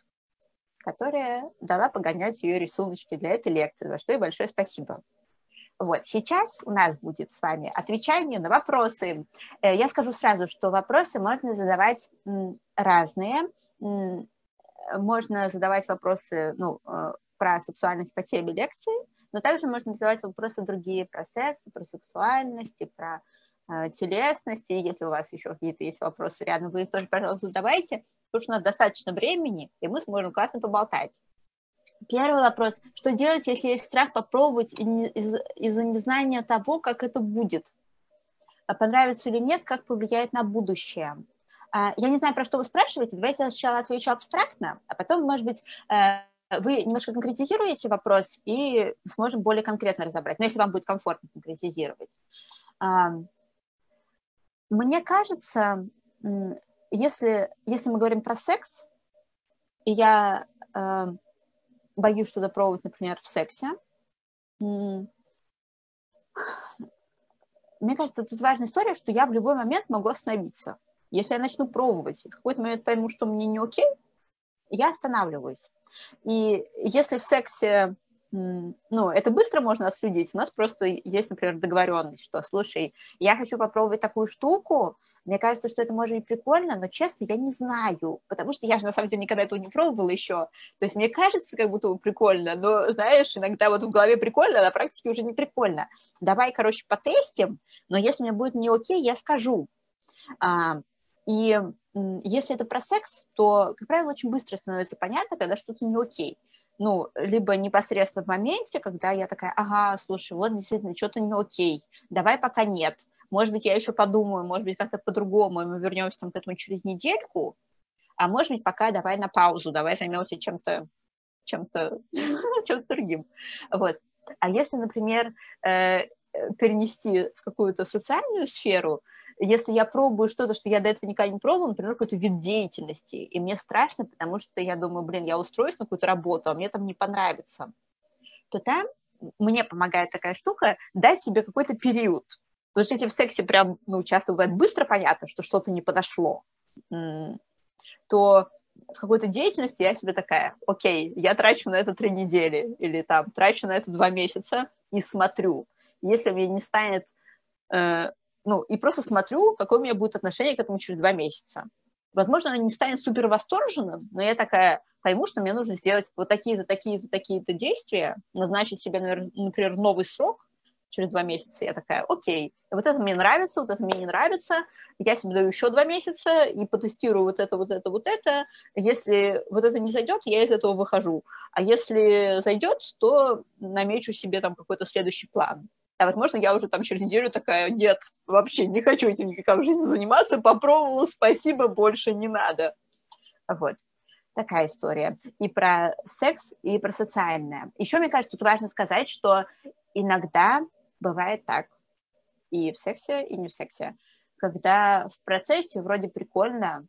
которая дала погонять ее рисуночки для этой лекции, за что ей большое спасибо. Вот, сейчас у нас будет с вами отвечание на вопросы. Э, я скажу сразу, что вопросы можно задавать разные. Можно задавать вопросы ну, э, про сексуальность по теме лекции, но также можно задавать вопросы другие про секс, про сексуальность, про э, телесность. И если у вас еще какие-то есть вопросы рядом, вы их тоже, пожалуйста, задавайте потому что у нас достаточно времени, и мы сможем классно поболтать. Первый вопрос. Что делать, если есть страх попробовать из- из-за незнания того, как это будет? А понравится или нет, как повлияет на будущее? А, я не знаю, про что вы спрашиваете. Давайте я сначала отвечу абстрактно, а потом, может быть, э, вы немножко конкретизируете вопрос и сможем более конкретно разобрать, но если вам будет комфортно конкретизировать. Мне кажется, если, если мы говорим про секс, и я э, боюсь что-то пробовать, например, в сексе, мне кажется, тут важная история, что я в любой момент могу остановиться. Если я начну пробовать, и в какой-то момент пойму, что мне не окей, я останавливаюсь. И если в сексе ну, это быстро можно отследить. У нас просто есть, например, договоренность, что, слушай, я хочу попробовать такую штуку, мне кажется, что это может быть прикольно, но честно, я не знаю, потому что я же на самом деле никогда этого не пробовала еще. То есть мне кажется, как будто прикольно, но, знаешь, иногда вот в голове прикольно, а на практике уже не прикольно. Давай, короче, потестим, но если мне будет не окей, я скажу. А, и если это про секс, то, как правило, очень быстро становится понятно, когда что-то не окей ну, либо непосредственно в моменте, когда я такая, ага, слушай, вот действительно что-то не окей, давай пока нет, может быть, я еще подумаю, может быть, как-то по-другому, и мы вернемся там к этому через недельку, а может быть, пока давай на паузу, давай займемся чем-то чем-то чем другим. Вот. А если, например, э, перенести в какую-то социальную сферу, если я пробую что-то, что я до этого никогда не пробовала, например, какой-то вид деятельности, и мне страшно, потому что я думаю, блин, я устроюсь на какую-то работу, а мне там не понравится, то там мне помогает такая штука дать себе какой-то период. Потому что если в сексе прям, ну, часто бывает быстро понятно, что что-то не подошло, то в какой-то деятельности я себе такая, окей, я трачу на это три недели, или там трачу на это два месяца и смотрю. Если мне не станет э, ну, и просто смотрю, какое у меня будет отношение к этому через два месяца. Возможно, оно не станет супер восторженным, но я такая пойму, что мне нужно сделать вот такие-то, такие-то, такие-то действия, назначить себе, например, новый срок через два месяца. Я такая, окей, вот это мне нравится, вот это мне не нравится, я себе даю еще два месяца и потестирую вот это, вот это, вот это. Если вот это не зайдет, я из этого выхожу. А если зайдет, то намечу себе там какой-то следующий план. А возможно, я уже там через неделю такая, нет, вообще не хочу этим никак в жизни заниматься, попробовала, спасибо, больше не надо. Вот. такая история. И про секс, и про социальное. Еще, мне кажется, тут важно сказать, что иногда бывает так, и в сексе, и не в сексе, когда в процессе вроде прикольно,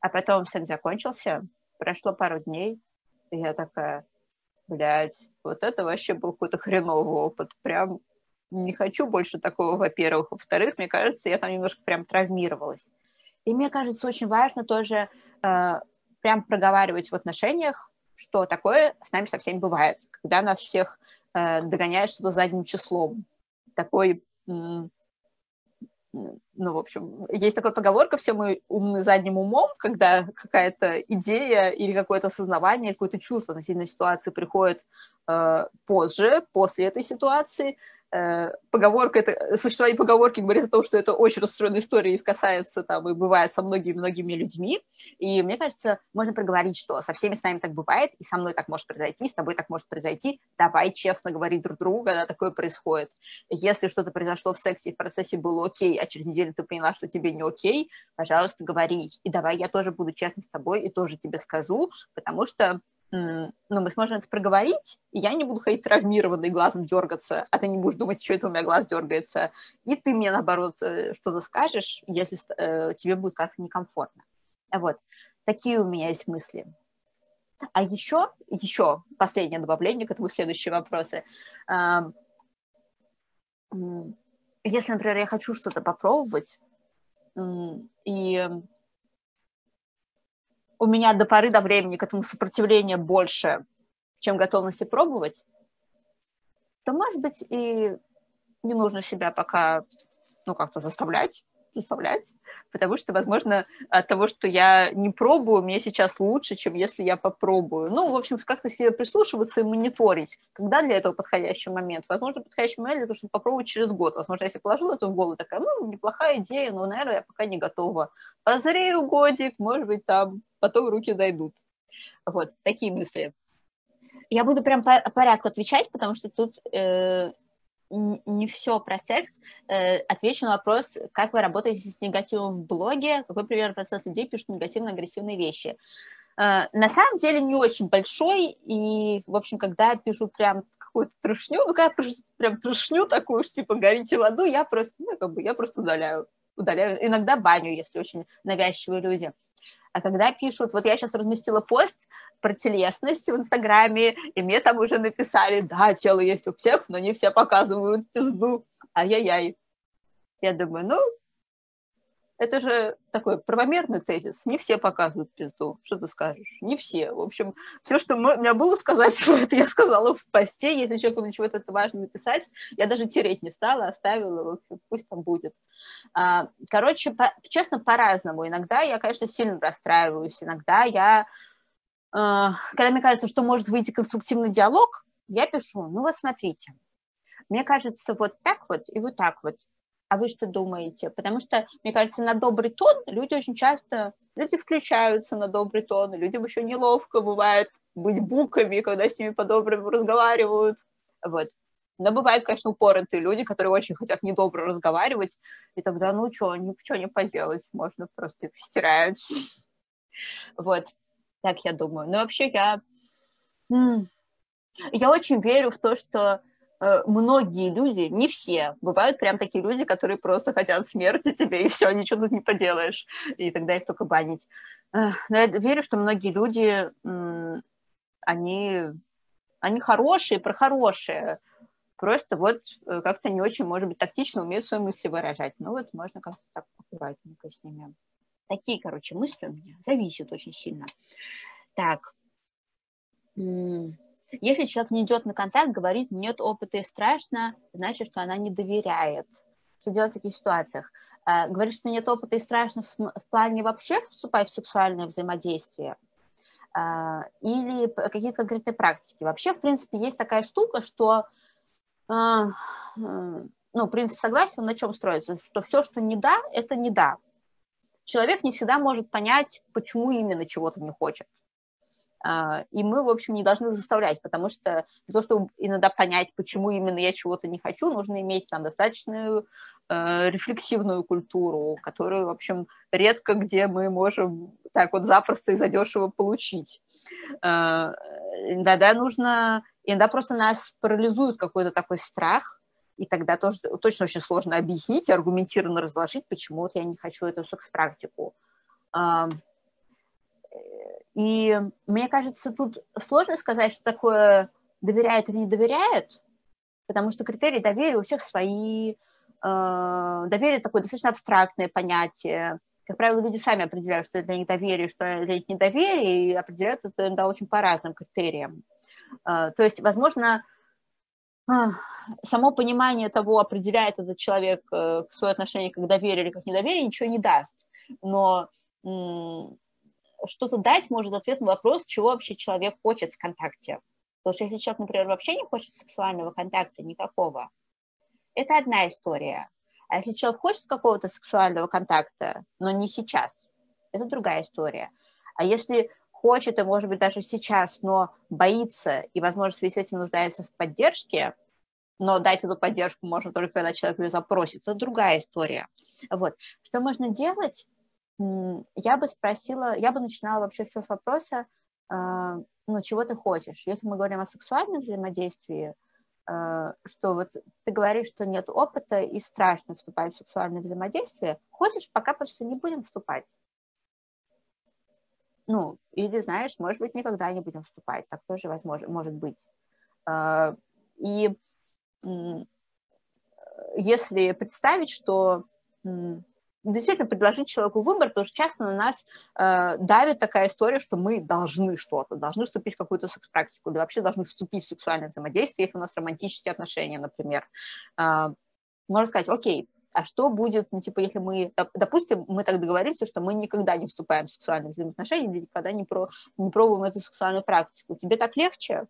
а потом секс закончился, прошло пару дней, и я такая, блядь, вот это вообще был какой-то хреновый опыт, прям не хочу больше такого, во-первых. Во-вторых, мне кажется, я там немножко прям травмировалась. И мне кажется, очень важно тоже э, прям проговаривать в отношениях, что такое с нами совсем бывает, когда нас всех э, догоняет что-то задним числом. Такой, ну, в общем, есть такая поговорка, все мы умны задним умом, когда какая-то идея или какое-то осознавание, какое-то чувство относительно ситуации приходит э, позже, после этой ситуации, поговорка, это, существование поговорки говорит о том, что это очень расстроенная история и касается там и бывает со многими-многими людьми. И мне кажется, можно проговорить, что со всеми с нами так бывает, и со мной так может произойти, с тобой так может произойти. Давай честно говорить друг другу, когда такое происходит. Если что-то произошло в сексе, в процессе было окей, а через неделю ты поняла, что тебе не окей, пожалуйста, говори. И давай я тоже буду честна с тобой и тоже тебе скажу, потому что ну, мы сможем это проговорить, и я не буду ходить травмированный глазом дергаться, а ты не будешь думать, что это у меня глаз дергается, и ты мне, наоборот, э, что-то скажешь, если э, тебе будет как-то некомфортно. Вот, такие у меня есть мысли. А еще, еще последнее добавление к этому следующие вопросы. Если, например, я хочу что-то попробовать, и у меня до поры до времени к этому сопротивления больше, чем готовности пробовать, то, может быть, и не нужно себя пока, ну, как-то заставлять, заставлять, потому что, возможно, от того, что я не пробую, мне сейчас лучше, чем если я попробую. Ну, в общем, как-то себе прислушиваться и мониторить, когда для этого подходящий момент. Возможно, подходящий момент для того, чтобы попробовать через год. Возможно, если положила это в голову, такая, ну, неплохая идея, но, наверное, я пока не готова. Позрею годик, может быть, там потом руки дойдут. Вот, такие мысли. Я буду прям по порядку отвечать, потому что тут э, не все про секс. Э, отвечу на вопрос, как вы работаете с негативом в блоге, какой примерно процент людей пишут негативно-агрессивные вещи. Э, на самом деле не очень большой, и, в общем, когда пишу прям какую-то трешню, ну, пишу прям трешню такую, типа, горите в аду, я просто, ну, как бы, я просто удаляю. Удаляю. Иногда баню, если очень навязчивые люди. А когда пишут, вот я сейчас разместила пост, про телесность в Инстаграме, и мне там уже написали, да, тело есть у всех, но не все показывают пизду. Ай-яй-яй. Я думаю, ну, это же такой правомерный тезис. Не все показывают пизду. Что ты скажешь? Не все. В общем, все, что у меня было сказать это, я сказала в посте. Если человеку ничего это важно написать, я даже тереть не стала, оставила. В общем, пусть там будет. А, короче, по, честно, по-разному. Иногда я, конечно, сильно расстраиваюсь. Иногда я а, когда мне кажется, что может выйти конструктивный диалог, я пишу, ну вот смотрите, мне кажется вот так вот и вот так вот. А вы что думаете? Потому что, мне кажется, на добрый тон люди очень часто, люди включаются на добрый тон, людям еще неловко бывает быть буками, когда с ними по-доброму разговаривают. Вот. Но бывают, конечно, упоротые люди, которые очень хотят недобро разговаривать, и тогда, ну, что, ничего не поделать, можно просто их стирать. Вот. Так я думаю. Но вообще я... Я очень верю в то, что многие люди, не все, бывают прям такие люди, которые просто хотят смерти тебе, и все, ничего тут не поделаешь, и тогда их только банить. Но я верю, что многие люди, они, они хорошие, про хорошие, просто вот э, как-то не очень, может быть, тактично умеют свои мысли выражать. Ну вот можно как-то так аккуратненько с ними. Такие, короче, мысли у меня зависят очень сильно. Так. Если человек не идет на контакт, говорит, нет опыта и страшно, значит, что она не доверяет. Что делать в таких ситуациях? А, говорит, что нет опыта и страшно в, плане вообще вступать в сексуальное взаимодействие? А, или какие-то конкретные практики? Вообще, в принципе, есть такая штука, что а, ну, принцип согласия на чем строится? Что все, что не да, это не да человек не всегда может понять, почему именно чего-то не хочет. А, и мы, в общем, не должны заставлять, потому что для того, чтобы иногда понять, почему именно я чего-то не хочу, нужно иметь там достаточную э, рефлексивную культуру, которую, в общем, редко где мы можем так вот запросто и задешево получить. Э, иногда нужно, иногда просто нас парализует какой-то такой страх, и тогда тоже точно очень сложно объяснить и аргументированно разложить, почему вот я не хочу эту секс-практику. И мне кажется, тут сложно сказать, что такое доверяет или не доверяет, потому что критерии доверия у всех свои. Э, доверие такое достаточно абстрактное понятие. Как правило, люди сами определяют, что для них доверие, что для них недоверие, и определяют это иногда очень по разным критериям. Э, то есть, возможно, э, само понимание того, определяет этот человек свое отношение как доверие или как недоверие, ничего не даст. Но что-то дать может ответ на вопрос, чего вообще человек хочет в контакте. Потому что если человек, например, вообще не хочет сексуального контакта никакого, это одна история. А если человек хочет какого-то сексуального контакта, но не сейчас, это другая история. А если хочет, и может быть даже сейчас, но боится и, возможно, в связи с этим нуждается в поддержке, но дать эту поддержку можно только, когда человек ее запросит, это другая история. Вот. Что можно делать? Я бы спросила, я бы начинала вообще все с вопроса, а, ну, чего ты хочешь. Если мы говорим о сексуальном взаимодействии, а, что вот ты говоришь, что нет опыта и страшно вступать в сексуальное взаимодействие, хочешь, пока просто не будем вступать. Ну, или, знаешь, может быть, никогда не будем вступать, так тоже возможно, может быть. А, и если представить, что действительно предложить человеку выбор, потому что часто на нас э, давит такая история, что мы должны что-то, должны вступить в какую-то секс-практику или вообще должны вступить в сексуальное взаимодействие, если у нас романтические отношения, например. Э, можно сказать, окей, а что будет, ну, типа, если мы, допустим, мы так договоримся, что мы никогда не вступаем в сексуальные взаимоотношения, или никогда не, про, не пробуем эту сексуальную практику. Тебе так легче?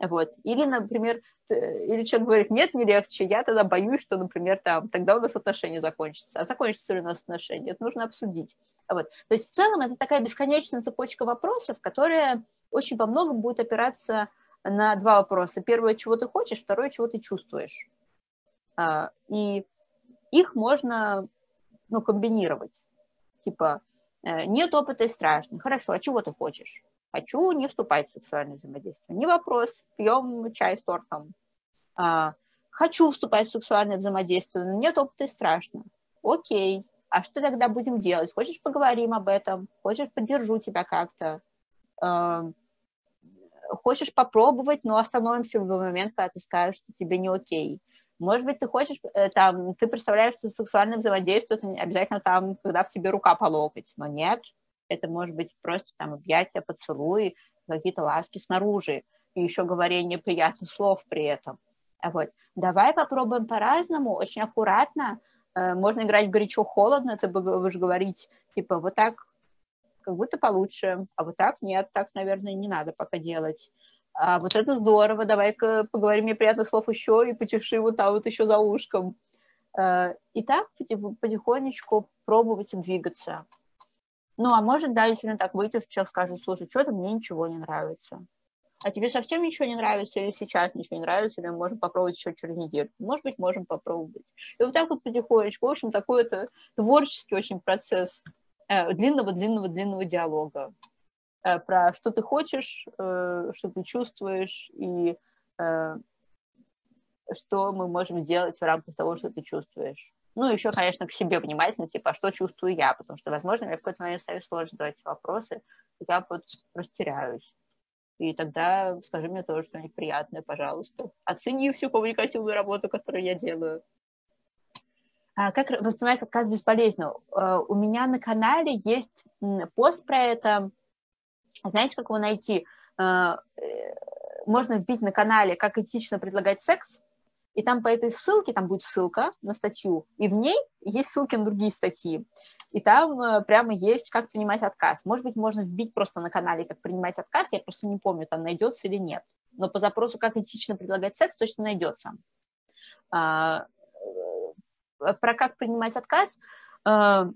Вот. Или, например, или человек говорит, нет, не легче, я тогда боюсь, что, например, там, тогда у нас отношения закончатся. А закончатся ли у нас отношения? Это нужно обсудить. Вот. То есть в целом это такая бесконечная цепочка вопросов, которая очень во многом будет опираться на два вопроса. Первое, чего ты хочешь, второе, чего ты чувствуешь. А, и их можно ну, комбинировать. Типа, э, нет опыта и страшно. Хорошо, а чего ты хочешь? Хочу не вступать в сексуальное взаимодействие. Не вопрос, пьем чай с тортом. А, хочу вступать в сексуальное взаимодействие, но нет опыта и страшно. Окей, а что тогда будем делать? Хочешь, поговорим об этом? Хочешь, поддержу тебя как-то? А, хочешь попробовать, но остановимся в любой момент, когда ты скажешь, что тебе не окей. Может быть, ты хочешь, э, там, ты представляешь, что сексуальное взаимодействие, это не обязательно там, когда в тебе рука по локоть, но нет, это может быть просто там объятия, поцелуи, какие-то ласки снаружи, и еще говорение приятных слов при этом. Вот. Давай попробуем по-разному, очень аккуратно. Э, можно играть горячо-холодно, ты будешь говорить, типа, вот так как будто получше, а вот так нет, так, наверное, не надо пока делать. А вот это здорово, давай-ка поговорим мне приятных слов еще и почеши вот там вот еще за ушком. Э, и так потихонечку пробовать двигаться. Ну, а может, да, действительно так выйти, что человек скажет, слушай, что-то мне ничего не нравится. А тебе совсем ничего не нравится, или сейчас ничего не нравится, или мы можем попробовать еще через неделю. Может быть, можем попробовать. И вот так вот потихонечку. В общем, такой это творческий очень процесс длинного-длинного-длинного э, диалога э, про что ты хочешь, э, что ты чувствуешь, и что мы можем сделать в рамках того, что ты чувствуешь. Ну, еще, конечно, к себе внимательно, типа, а что чувствую я, потому что, возможно, мне в какой-то момент станет сложно задать вопросы, я вот растеряюсь. И тогда скажи мне тоже что-нибудь приятное, пожалуйста. Оцени всю коммуникативную работу, которую я делаю. А как воспринимать отказ бесполезно? Uh, у меня на канале есть пост про это. Знаете, как его найти? Uh, можно вбить на канале «Как этично предлагать секс», и там по этой ссылке, там будет ссылка на статью, и в ней есть ссылки на другие статьи. И там э, прямо есть, как принимать отказ. Может быть, можно вбить просто на канале, как принимать отказ, я просто не помню, там найдется или нет. Но по запросу, как этично предлагать секс, точно найдется. А, э, про как принимать отказ, а,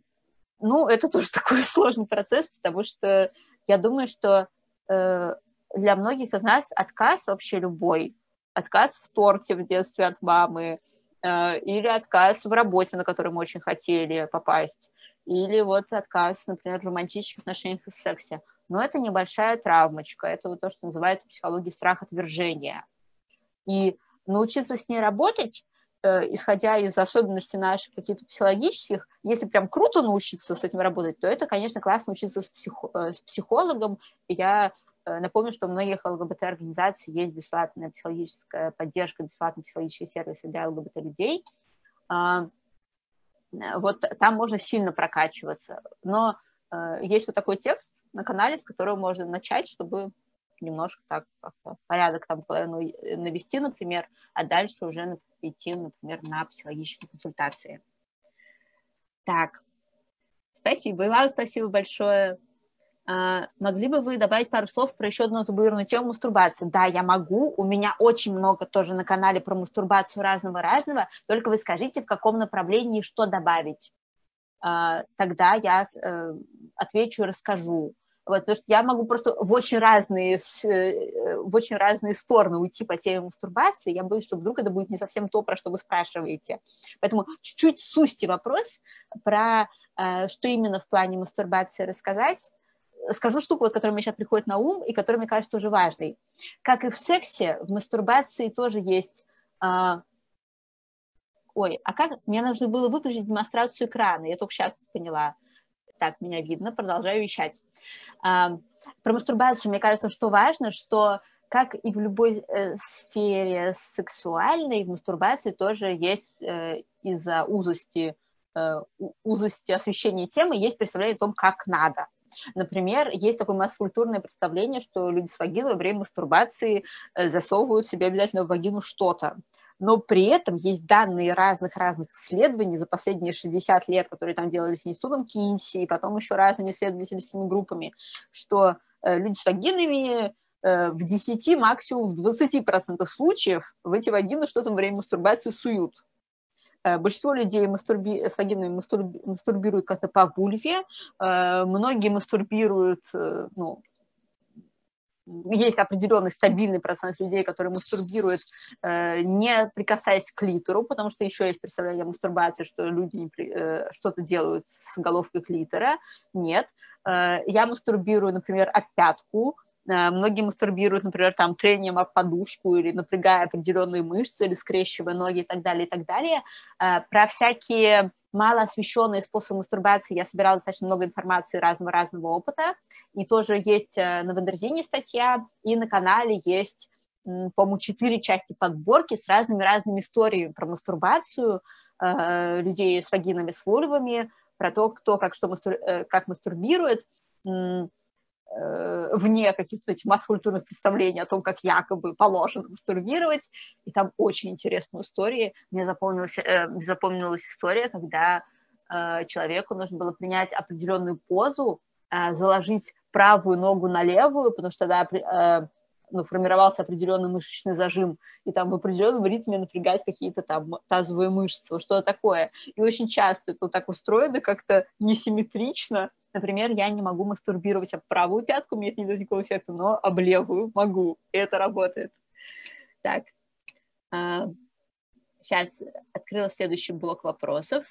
ну, это тоже такой сложный процесс, потому что я думаю, что для многих из нас отказ вообще любой, отказ в торте в детстве от мамы, э, или отказ в работе, на который мы очень хотели попасть, или вот отказ, например, в романтических отношениях и сексе. Но это небольшая травмочка, это вот то, что называется психология страха отвержения. И научиться с ней работать, э, исходя из особенностей наших каких-то психологических, если прям круто научиться с этим работать, то это, конечно, классно учиться с, психо- э, с психологом. Я напомню, что у многих ЛГБТ-организаций есть бесплатная психологическая поддержка, бесплатные психологические сервисы для ЛГБТ-людей. А, вот там можно сильно прокачиваться. Но есть вот такой текст на канале, с которого можно начать, чтобы немножко так порядок там половину навести, например, а дальше уже идти, например, на психологические консультации. Так, спасибо. Илау, спасибо большое. А, могли бы вы добавить пару слов про еще одну табуированную тему мастурбации? Да, я могу. У меня очень много тоже на канале про мастурбацию разного-разного. Только вы скажите, в каком направлении что добавить. А, тогда я э, отвечу и расскажу. Вот, потому что я могу просто в очень разные, э, в очень разные стороны уйти по теме мастурбации. Я боюсь, что вдруг это будет не совсем то, про что вы спрашиваете. Поэтому чуть-чуть сусти вопрос про э, что именно в плане мастурбации рассказать. Скажу штуку, вот, которая мне сейчас приходит на ум и которая мне кажется тоже важной. Как и в сексе, в мастурбации тоже есть э, ой, а как, мне нужно было выключить демонстрацию экрана, я только сейчас поняла. Так, меня видно, продолжаю вещать. Про мастурбацию, мне кажется, что важно, что как и в любой э, сфере сексуальной, в мастурбации тоже есть э, из-за узости, э, узости освещения темы, есть представление о том, как надо. Например, есть такое масс-культурное представление, что люди с вагиной во время мастурбации э, засовывают себе обязательно в вагину что-то но при этом есть данные разных-разных исследований за последние 60 лет, которые там делались институтом Кинси, и потом еще разными исследовательскими группами, что э, люди с вагинами э, в 10, максимум в 20% случаев в эти вагины что-то во время мастурбации суют. Э, большинство людей мастурби... с вагинами мастурби... мастурбируют как-то по вульве, многие мастурбируют, ну, есть определенный стабильный процент людей, которые мастурбируют, э, не прикасаясь к клитору, потому что еще есть представление о мастурбации, что люди э, что-то делают с головкой клитора. Нет. Э, я мастурбирую, например, об пятку, Многие мастурбируют, например, там, трением об подушку или напрягая определенные мышцы, или скрещивая ноги и так далее, и так далее. Про всякие малоосвещенные способы мастурбации я собирала достаточно много информации разного-разного опыта, и тоже есть э, на Wonderzine статья, и на канале есть, по-моему, четыре части подборки с разными-разными историями про мастурбацию э, людей с вагинами, с вульвами, про то, кто как что мастур... Э, как мастурбирует, Э, вне каких-то этих масс-культурных представлений о том, как якобы положено мастурбировать. И там очень интересные истории. Мне запомнилась, э, запомнилась история, когда э, человеку нужно было принять определенную позу, э, заложить правую ногу на левую, потому что тогда э, ну, формировался определенный мышечный зажим, и там в определенном ритме напрягать какие-то там тазовые мышцы, что-то такое. И очень часто это так устроено как-то несимметрично, Например, я не могу мастурбировать об правую пятку, мне это не дает никакого эффекта, но об левую могу, и это работает. Так, сейчас а, открыла следующий блок вопросов.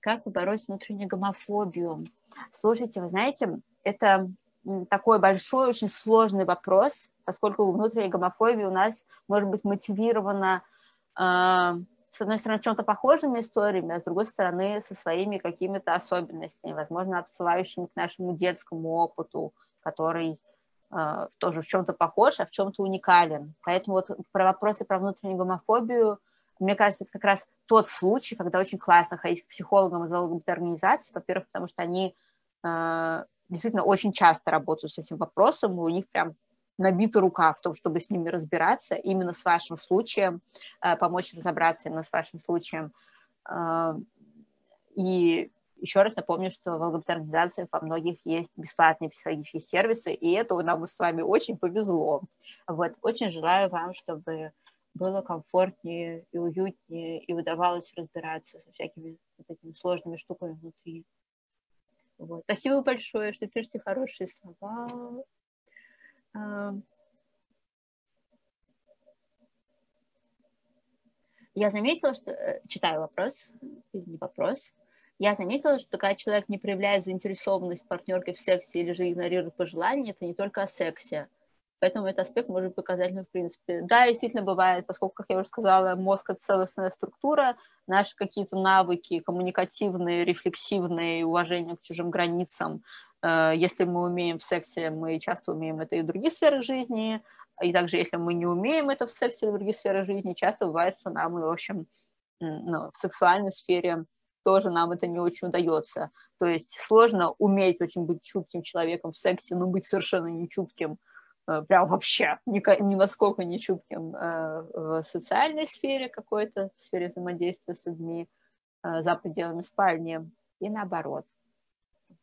Как побороть внутреннюю гомофобию? Слушайте, вы знаете, это такой большой, очень сложный вопрос, поскольку внутренняя гомофобия у нас может быть мотивирована а, с одной стороны, чем-то похожими историями, а с другой стороны, со своими какими-то особенностями, возможно, отсылающими к нашему детскому опыту, который э, тоже в чем-то похож, а в чем-то уникален. Поэтому вот про вопросы про внутреннюю гомофобию, мне кажется, это как раз тот случай, когда очень классно ходить к психологам из ЛГБТ-организаций, во-первых, потому что они э, действительно очень часто работают с этим вопросом, и у них прям набита рука в том, чтобы с ними разбираться, именно с вашим случаем, э, помочь разобраться именно с вашим случаем. Э, и еще раз напомню, что в ЛГБТ-организациях во многих есть бесплатные психологические сервисы, и это нам с вами очень повезло. Вот. Очень желаю вам, чтобы было комфортнее и уютнее, и удавалось разбираться со всякими вот этими сложными штуками внутри. Вот. Спасибо большое, что пишете хорошие слова. Я заметила, что... Э, читаю вопрос, или не вопрос. Я заметила, что когда человек не проявляет заинтересованность партнерки в сексе или же игнорирует пожелания, это не только о сексе. Поэтому этот аспект может быть показательным в принципе. Да, действительно бывает, поскольку, как я уже сказала, мозг — это целостная структура, наши какие-то навыки коммуникативные, рефлексивные, уважение к чужим границам, э, если мы умеем в сексе, мы часто умеем это и в других сферах жизни, и также если мы не умеем это в сексе или в других сферах жизни, часто бывает, что нам, в общем, ну, в сексуальной сфере тоже нам это не очень удается. То есть сложно уметь очень быть чутким человеком в сексе, но быть совершенно не чутким прям вообще ни, ни насколько не чутким э, в социальной сфере какой-то, в сфере взаимодействия с людьми э, за пределами спальни и наоборот.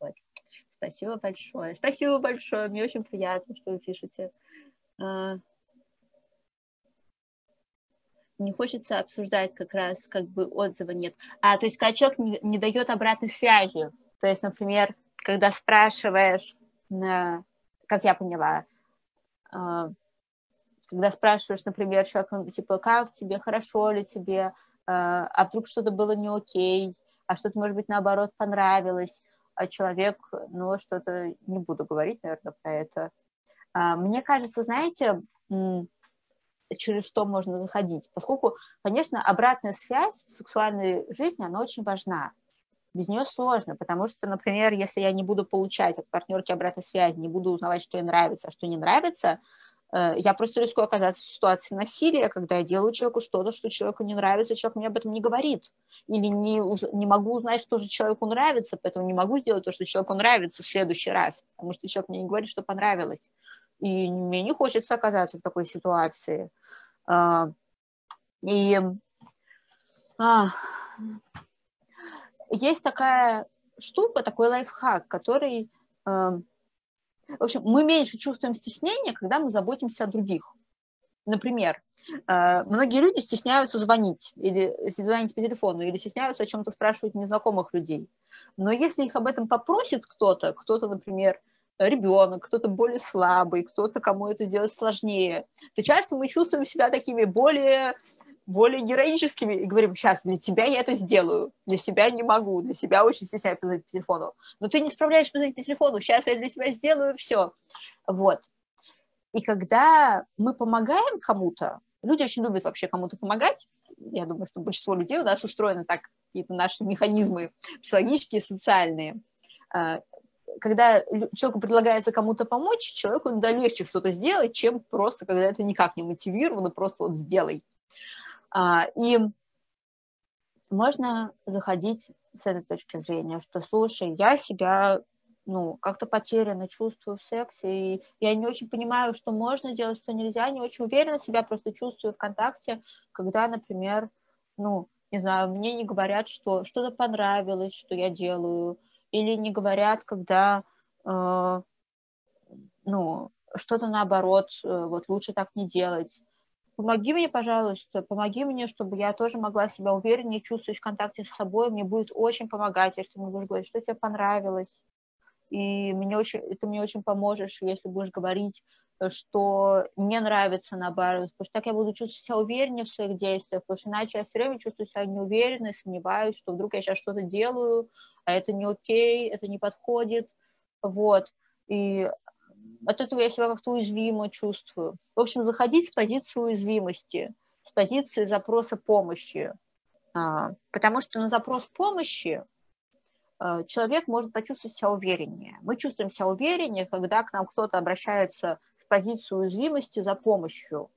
Вот. Спасибо большое. Спасибо большое. Мне очень приятно, что вы пишете. Не хочется обсуждать как раз, как бы отзыва нет. А, то есть, когда не, не дает обратной связи. То есть, например, когда спрашиваешь, как я поняла, а, когда спрашиваешь, например, человека, типа, как тебе, хорошо ли тебе, а, а вдруг что-то было не окей, а что-то, может быть, наоборот, понравилось, а человек, ну, что-то, не буду говорить, наверное, про это. А, мне кажется, знаете, через что можно заходить, поскольку, конечно, обратная связь в сексуальной жизни, она очень важна без нее сложно, потому что, например, если я не буду получать от партнерки обратной связи, не буду узнавать, что ей нравится, а что не нравится, э, я просто рискую оказаться в ситуации насилия, когда я делаю человеку что-то, что человеку не нравится, человек мне об этом не говорит. Или не, не могу узнать, что же человеку нравится, поэтому не могу сделать то, что человеку нравится в следующий раз, потому что человек мне не говорит, что понравилось. И мне не хочется оказаться в такой ситуации. А, и а, есть такая штука, такой лайфхак, который... Э, в общем, мы меньше чувствуем стеснение, когда мы заботимся о других. Например, э, многие люди стесняются звонить, или звонить по телефону, или стесняются о чем-то спрашивать незнакомых людей. Но если их об этом попросит кто-то, кто-то, например, ребенок, кто-то более слабый, кто-то, кому это сделать сложнее, то часто мы чувствуем себя такими более более героическими и говорим, сейчас, для тебя я это сделаю, для себя не могу, для себя очень стесняюсь позвонить по телефону, но ты не справляешься позвонить по телефону, сейчас я для тебя сделаю все. Вот. И когда мы помогаем кому-то, люди очень любят вообще кому-то помогать, я думаю, что большинство людей у нас устроены так, какие-то наши механизмы психологические, социальные. А, когда человеку предлагается кому-то помочь, человеку иногда легче что-то сделать, чем просто, когда это никак не мотивировано, просто вот сделай. А, и можно заходить с этой точки зрения, что, слушай, я себя ну, как-то потерянно чувствую в сексе, и я не очень понимаю, что можно делать, что нельзя, не очень уверенно себя просто чувствую в контакте, когда, например, ну, не знаю, мне не говорят, что что-то понравилось, что я делаю, или не говорят, когда, э, ну, что-то наоборот, э, вот лучше так не делать помоги мне, пожалуйста, помоги мне, чтобы я тоже могла себя увереннее чувствовать в контакте с собой. Мне будет очень помогать, если мне будешь говорить, что тебе понравилось. И мне очень, ты мне очень поможешь, если будешь говорить, что не нравится наоборот, потому что так я буду чувствовать себя увереннее в своих действиях, потому что иначе я все время чувствую себя неуверенно, сомневаюсь, что вдруг я сейчас что-то делаю, а это не окей, это не подходит, вот. И от этого я себя как-то уязвимо чувствую. В общем, заходить с позиции уязвимости, с позиции запроса помощи. А, потому что на запрос помощи а, человек может почувствовать себя увереннее. Мы чувствуем себя увереннее, когда к нам кто-то обращается с позиции уязвимости за помощью.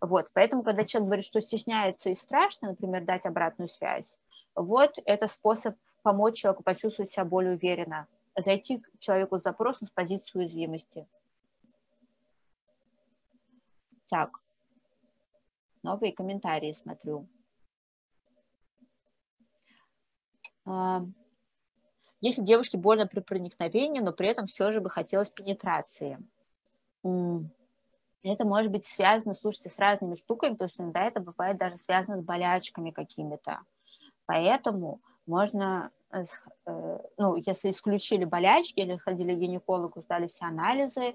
Вот, поэтому, когда человек говорит, что стесняется и страшно, например, дать обратную связь, вот это способ помочь человеку почувствовать себя более уверенно зайти к человеку с запросом с позиции уязвимости. Так, новые комментарии смотрю. А, если девушке больно при проникновении, но при этом все же бы хотелось пенетрации. Это может быть связано, слушайте, с разными штуками, потому что иногда это бывает даже связано с болячками какими-то. Поэтому можно ну, если исключили болячки или сходили к гинекологу, сдали все анализы,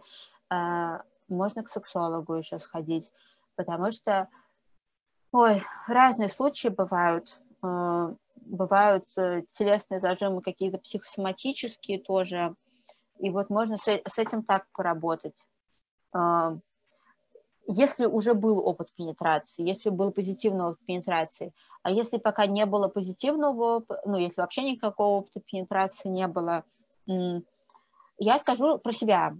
э, можно к сексологу еще сходить, потому что Ой, разные случаи бывают. Э, бывают э, телесные зажимы какие-то психосоматические тоже. И вот можно с, с этим так поработать. Если уже был опыт пенетрации, если был позитивный опыт пенетрации, а если пока не было позитивного, ну, если вообще никакого опыта пенетрации не было, я скажу про себя.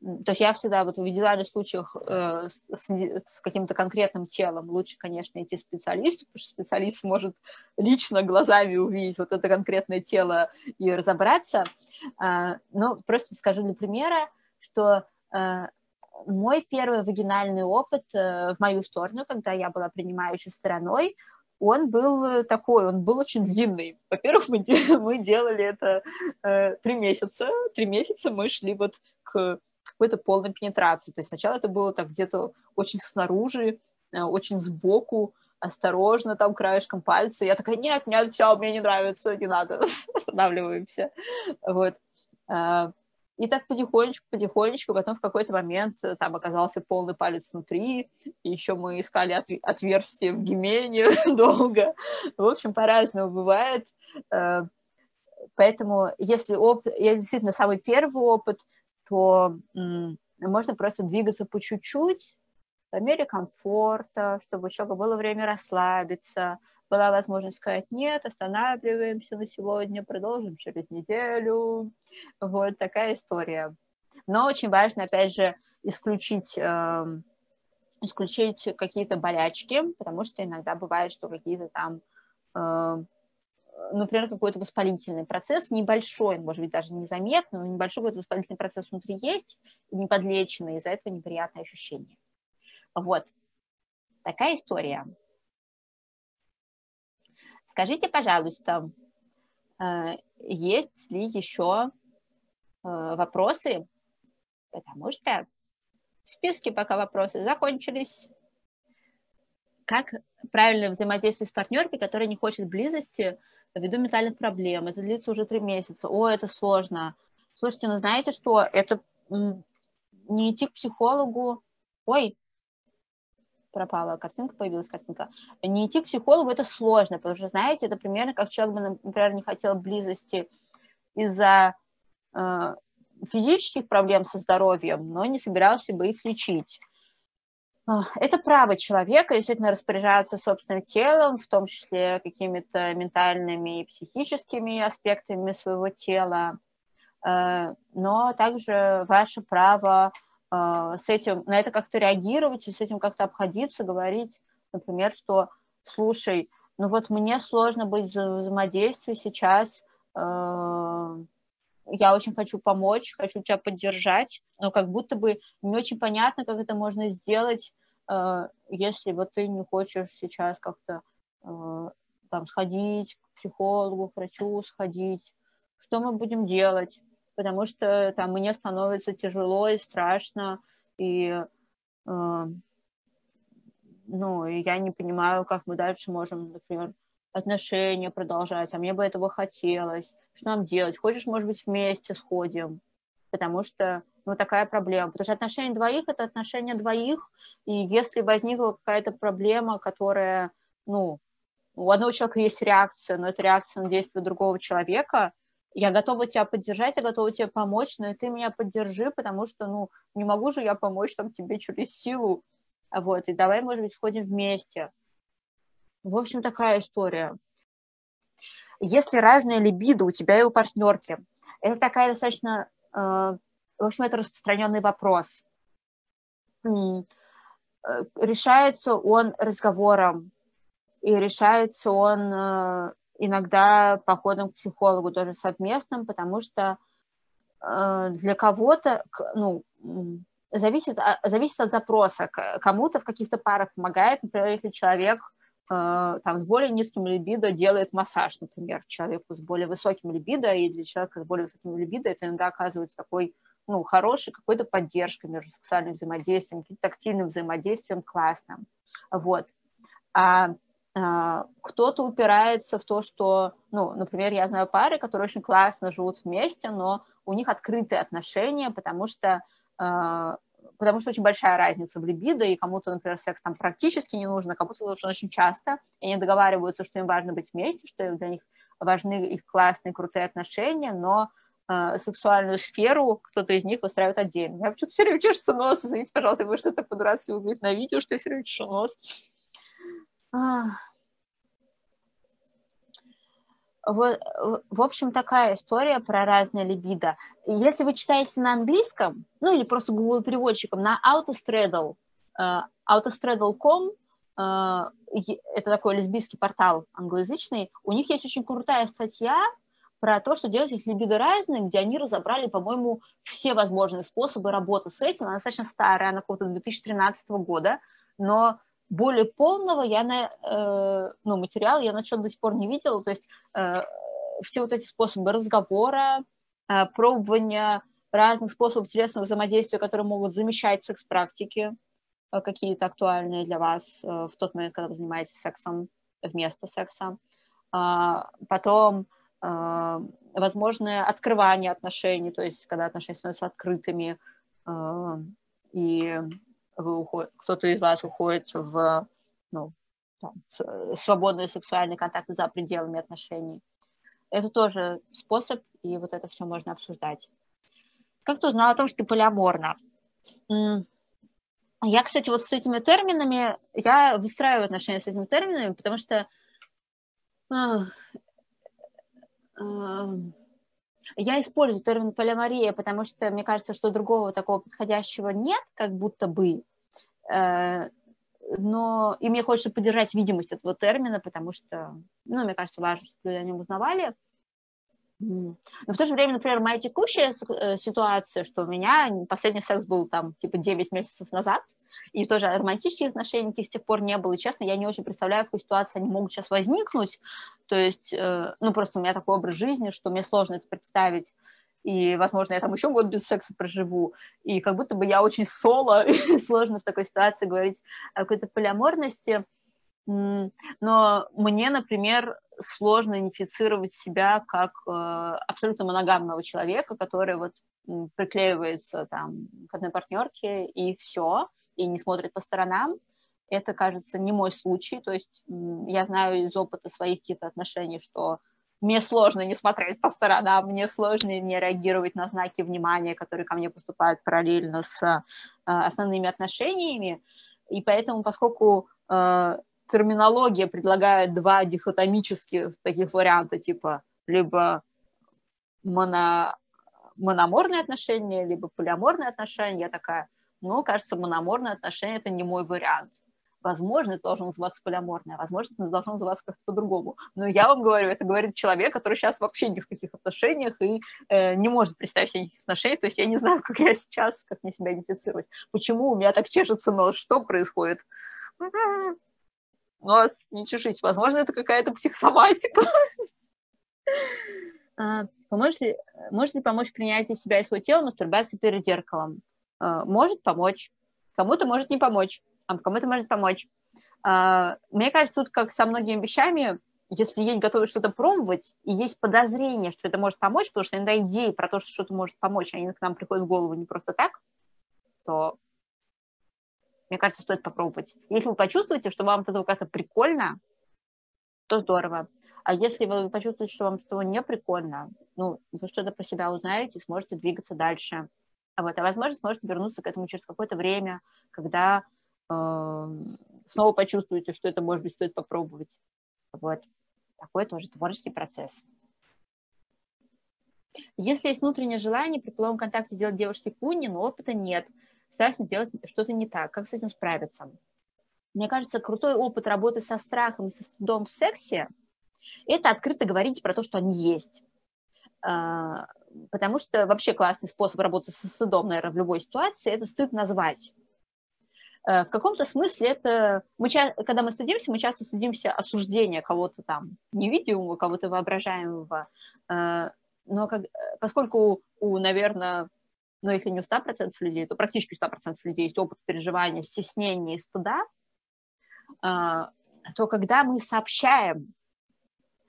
То есть я всегда вот в индивидуальных случаях э, с, с каким-то конкретным телом лучше, конечно, идти специалисту, потому что специалист сможет лично глазами увидеть вот это конкретное тело и разобраться. Э, но просто скажу для примера, что э, мой первый вагинальный опыт э, в мою сторону, когда я была принимающей стороной, он был такой, он был очень длинный. Во-первых, мы, мы делали это э, три месяца. Три месяца мы шли вот к какой-то полной пенетрации. То есть сначала это было так где-то очень снаружи, э, очень сбоку, осторожно, там, краешком пальца. Я такая, нет, нет, все, мне не нравится, не надо, останавливаемся. Вот. А, и так потихонечку, потихонечку, потом в какой-то момент э, там оказался полный палец внутри, и еще мы искали отверстие в гимене долго. В общем, по-разному бывает. Э, поэтому если опыт, я действительно самый первый опыт, то можно просто двигаться по чуть-чуть, по мере комфорта, чтобы у человека было время расслабиться, была возможность сказать нет, останавливаемся на сегодня, продолжим через неделю. Вот такая история. Но очень важно, опять же, исключить, э, исключить какие-то болячки, потому что иногда бывает, что какие-то там э, например, какой-то воспалительный процесс, небольшой, может быть, даже незаметный, но небольшой какой-то воспалительный процесс внутри есть, не подлеченный, из-за этого неприятное ощущение. Вот. Такая история. Скажите, пожалуйста, э, есть ли еще э, вопросы? Потому что в списке пока вопросы закончились. Как правильно взаимодействовать с партнеркой, которая не хочет близости, ввиду ментальных проблем. Это длится уже три месяца. О, это сложно. Слушайте, ну знаете что? Это не идти к психологу. Ой, пропала картинка, появилась картинка. Не идти к психологу это сложно, потому что, знаете, это примерно как человек бы, например, не хотел близости из-за э, физических проблем со здоровьем, но не собирался бы их лечить. Это право человека действительно распоряжаться собственным телом, в том числе какими-то ментальными и психическими аспектами своего тела, э, но также ваше право с этим, на это как-то реагировать и с этим как-то обходиться, говорить, например, что слушай, ну вот мне сложно быть в взаимодействии сейчас, э, я очень хочу помочь, хочу тебя поддержать, но как будто бы не очень понятно, как это можно сделать Э, если вот ты не хочешь сейчас как-то там сходить к психологу, к врачу сходить, что мы будем делать? Потому что там мне становится тяжело и страшно, и э, ну, я не понимаю, как мы дальше можем, например, отношения продолжать, а мне бы этого хотелось. Что нам делать? Хочешь, может быть, вместе сходим? Потому что ну, такая проблема. Потому что отношения двоих – это отношения двоих, и если возникла какая-то проблема, которая, ну, у одного человека есть реакция, но это реакция на действие другого человека, я готова тебя поддержать, я готова тебе помочь, но и ты меня поддержи, потому что, ну, не могу же я помочь там тебе через силу, вот, и давай, может быть, сходим вместе. В общем, такая история. Если разная либидо у тебя и у партнерки, это такая достаточно э, в общем, это распространенный вопрос. Э, решается он разговором, и решается он э, иногда походом к психологу тоже совместным, потому что э, для кого-то, ну, зависит, зависит от запроса. Кому-то в каких-то парах помогает, например, если человек там, с более низким либидо делает массаж, например, человеку с более высоким либидо, и для человека с более высоким либидо это иногда оказывается такой ну, хорошей какой-то поддержкой между сексуальным взаимодействием, тактильным взаимодействием классным. Вот. А, а кто-то упирается в то, что, ну, например, я знаю пары, которые очень классно живут вместе, но у них открытые отношения, потому что а, потому что очень большая разница в либидо, и кому-то, например, секс там практически не нужен, а кому-то нужен очень часто, и они договариваются, что им важно быть вместе, что для них важны их классные, крутые отношения, но э, сексуальную сферу кто-то из них выстраивает отдельно. Я почему-то все время чешется нос, извините, пожалуйста, вы что так по-дурацки выглядит на видео, что я все время чешу нос. Вот, в общем, такая история про разные либидо. Если вы читаете на английском, ну или просто Google переводчиком, на Autostraddle, uh, autostraddle.com, uh, это такой лесбийский портал англоязычный, у них есть очень крутая статья про то, что делать их либидо разные, где они разобрали, по-моему, все возможные способы работы с этим. Она достаточно старая, она какого-то 2013 года, но более полного я на, э, ну, материал я насчет до сих пор не видела, то есть э, все вот эти способы разговора, э, пробования разных способов телесного взаимодействия, которые могут замещать секс-практики, какие-то актуальные для вас в тот момент, когда вы занимаетесь сексом вместо секса. Э, потом возможное открывание отношений, то есть когда отношения становятся открытыми, и вы уход... кто-то из вас уходит в ну, там, свободные сексуальные контакты за пределами отношений. Это тоже способ, и вот это все можно обсуждать. Как ты узнала о том, что ты полиаморна? Я, кстати, вот с этими терминами, я выстраиваю отношения с этими терминами, потому что а, а, я использую термин полиамория, потому что мне кажется, что другого такого подходящего нет, как будто бы. Э, но и мне хочется поддержать видимость этого термина, потому что, ну, мне кажется, важно, чтобы люди о нем узнавали. Но в то же время, например, моя текущая э, ситуация, что у меня последний секс был там типа 9 месяцев назад, и тоже романтических отношений с тех пор не было. И честно, я не очень представляю, в какой ситуации они могут сейчас возникнуть. То есть, э, ну, просто у меня такой образ жизни, что мне сложно это представить и, возможно, я там еще год без секса проживу, и как будто бы я очень соло, и сложно в такой ситуации говорить о какой-то полиаморности, но мне, например, сложно идентифицировать себя как э, абсолютно моногамного человека, который вот приклеивается там к одной партнерке и все, и не смотрит по сторонам. Это, кажется, не мой случай. То есть я знаю из опыта своих каких-то отношений, что мне сложно не смотреть по сторонам, мне сложно не реагировать на знаки внимания, которые ко мне поступают параллельно с э, основными отношениями. И поэтому, поскольку э, терминология предлагает два дихотомических таких варианта, типа либо моно, мономорные отношения, либо полиаморные отношения, я такая, ну, кажется, мономорные отношения – это не мой вариант. Возможно, это должно называться полиаморное, возможно, это должно называться как-то по-другому. Но я вам говорю, это говорит человек, который сейчас вообще ни в каких отношениях и э, не может представить себе никаких отношений. То есть я не знаю, как я сейчас, как мне себя идентифицировать. Почему у меня так чешется нос? Что происходит? Нос, не чешись. Возможно, это какая-то психосоматика. А, поможет ли, может ли помочь принятие себя и своего тела мастурбация перед зеркалом? А, может помочь. Кому-то может не помочь а кому-то может помочь. А, мне кажется, тут как со многими вещами, если есть готовы что-то пробовать, и есть подозрение, что это может помочь, потому что иногда идеи про то, что что-то может помочь, они к нам приходят в голову не просто так, то, мне кажется, стоит попробовать. Если вы почувствуете, что вам от этого как-то прикольно, то здорово. А если вы почувствуете, что вам от этого не прикольно, ну, вы что-то про себя узнаете, сможете двигаться дальше. А вот, а возможно, сможете вернуться к этому через какое-то время, когда снова почувствуете, что это, может быть, стоит попробовать. Вот. Такой тоже творческий процесс. Если есть внутреннее желание при половом контакте сделать девушке куни, но опыта нет, страшно сделать что-то не так, как с этим справиться? Мне кажется, крутой опыт работы со страхом и со стыдом в сексе – это открыто говорить про то, что они есть. А, потому что вообще классный способ работать со стыдом, наверное, в любой ситуации – это стыд назвать. Э, в каком-то смысле это, мы, когда мы стыдимся, мы часто стыдимся осуждения кого-то там невидимого, кого-то воображаемого, э, но как, поскольку у, наверное, ну, если не у 100% людей, то практически у 100% людей есть опыт переживания, стеснения и стыда, э, то когда мы сообщаем,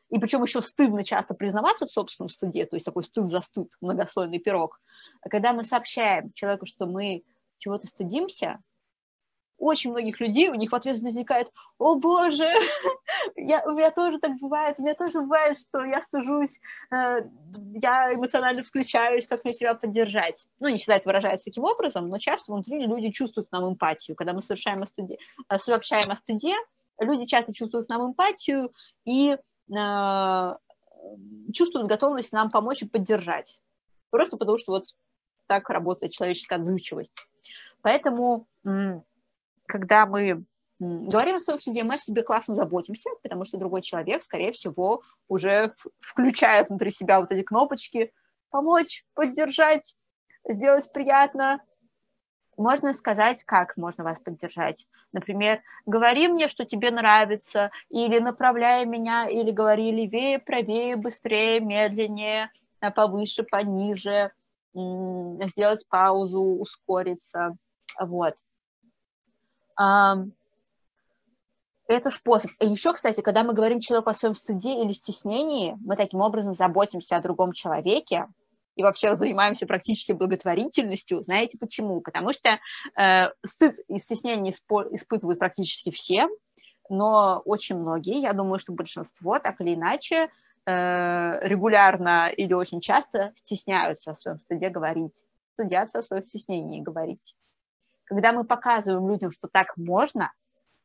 и причем еще стыдно часто признаваться в собственном стыде, то есть такой стыд за стыд, многослойный пирог, когда мы сообщаем человеку, что мы чего-то стыдимся, очень многих людей, у них в ответ возникает, о боже, я, у меня тоже так бывает, у меня тоже бывает, что я стыжусь, э, я эмоционально включаюсь, как мне себя поддержать. Ну, не всегда это выражается таким образом, но часто внутри люди чувствуют нам эмпатию. Когда мы совершаем о стыде, э, сообщаем о стыде, люди часто чувствуют нам эмпатию и э, чувствуют готовность нам помочь и поддержать. Просто потому что вот так работает человеческая отзывчивость. Поэтому когда мы говорим о своем себе, мы о себе классно заботимся, потому что другой человек, скорее всего, уже включает внутри себя вот эти кнопочки помочь, поддержать, сделать приятно. Можно сказать, как можно вас поддержать. Например, говори мне, что тебе нравится, или направляй меня, или говори левее, правее, быстрее, медленнее, повыше, пониже, сделать паузу, ускориться. Вот это способ. И еще, кстати, когда мы говорим человеку о своем стыде или стеснении, мы таким образом заботимся о другом человеке и вообще занимаемся практически благотворительностью. Знаете почему? Потому что э, стыд и стеснение испытывают практически все, но очень многие, я думаю, что большинство, так или иначе, э, регулярно или очень часто стесняются о своем стыде говорить, стыдятся о своем стеснении говорить. Когда мы показываем людям, что так можно,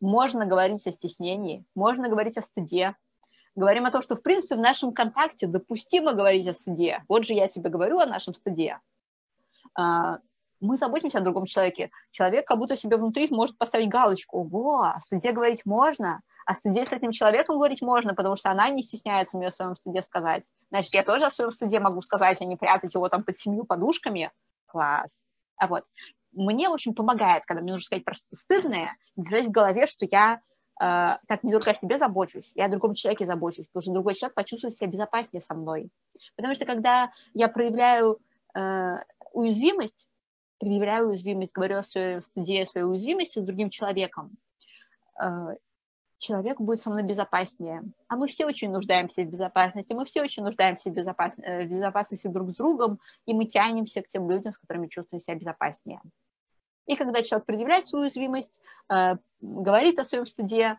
можно говорить о стеснении, можно говорить о стыде, говорим о том, что, в принципе, в нашем контакте допустимо говорить о стыде. Вот же я тебе говорю о нашем стыде. А, мы заботимся о другом человеке. Человек как будто себе внутри может поставить галочку. Во, о стыде говорить можно, о стыде с этим человеком говорить можно, потому что она не стесняется мне о своем стыде сказать. Значит, я тоже о своем стыде могу сказать, а не прятать его там под семью подушками. Класс. А вот мне очень помогает, когда мне нужно сказать про что-то стыдное, держать в голове, что я э, так не только о себе забочусь, я о другом человеке забочусь, потому что другой человек почувствует себя безопаснее со мной. Потому что когда я проявляю э, уязвимость, предъявляю уязвимость, говорю о своей студии, о своей уязвимости с другим человеком, э, человек будет со мной безопаснее. А мы все очень нуждаемся в безопасности, мы все очень нуждаемся в, безопас... Э, в безопасности друг с другом, и мы тянемся к тем людям, с которыми чувствуем себя безопаснее. И когда человек предъявляет свою уязвимость, э, говорит о своем студе,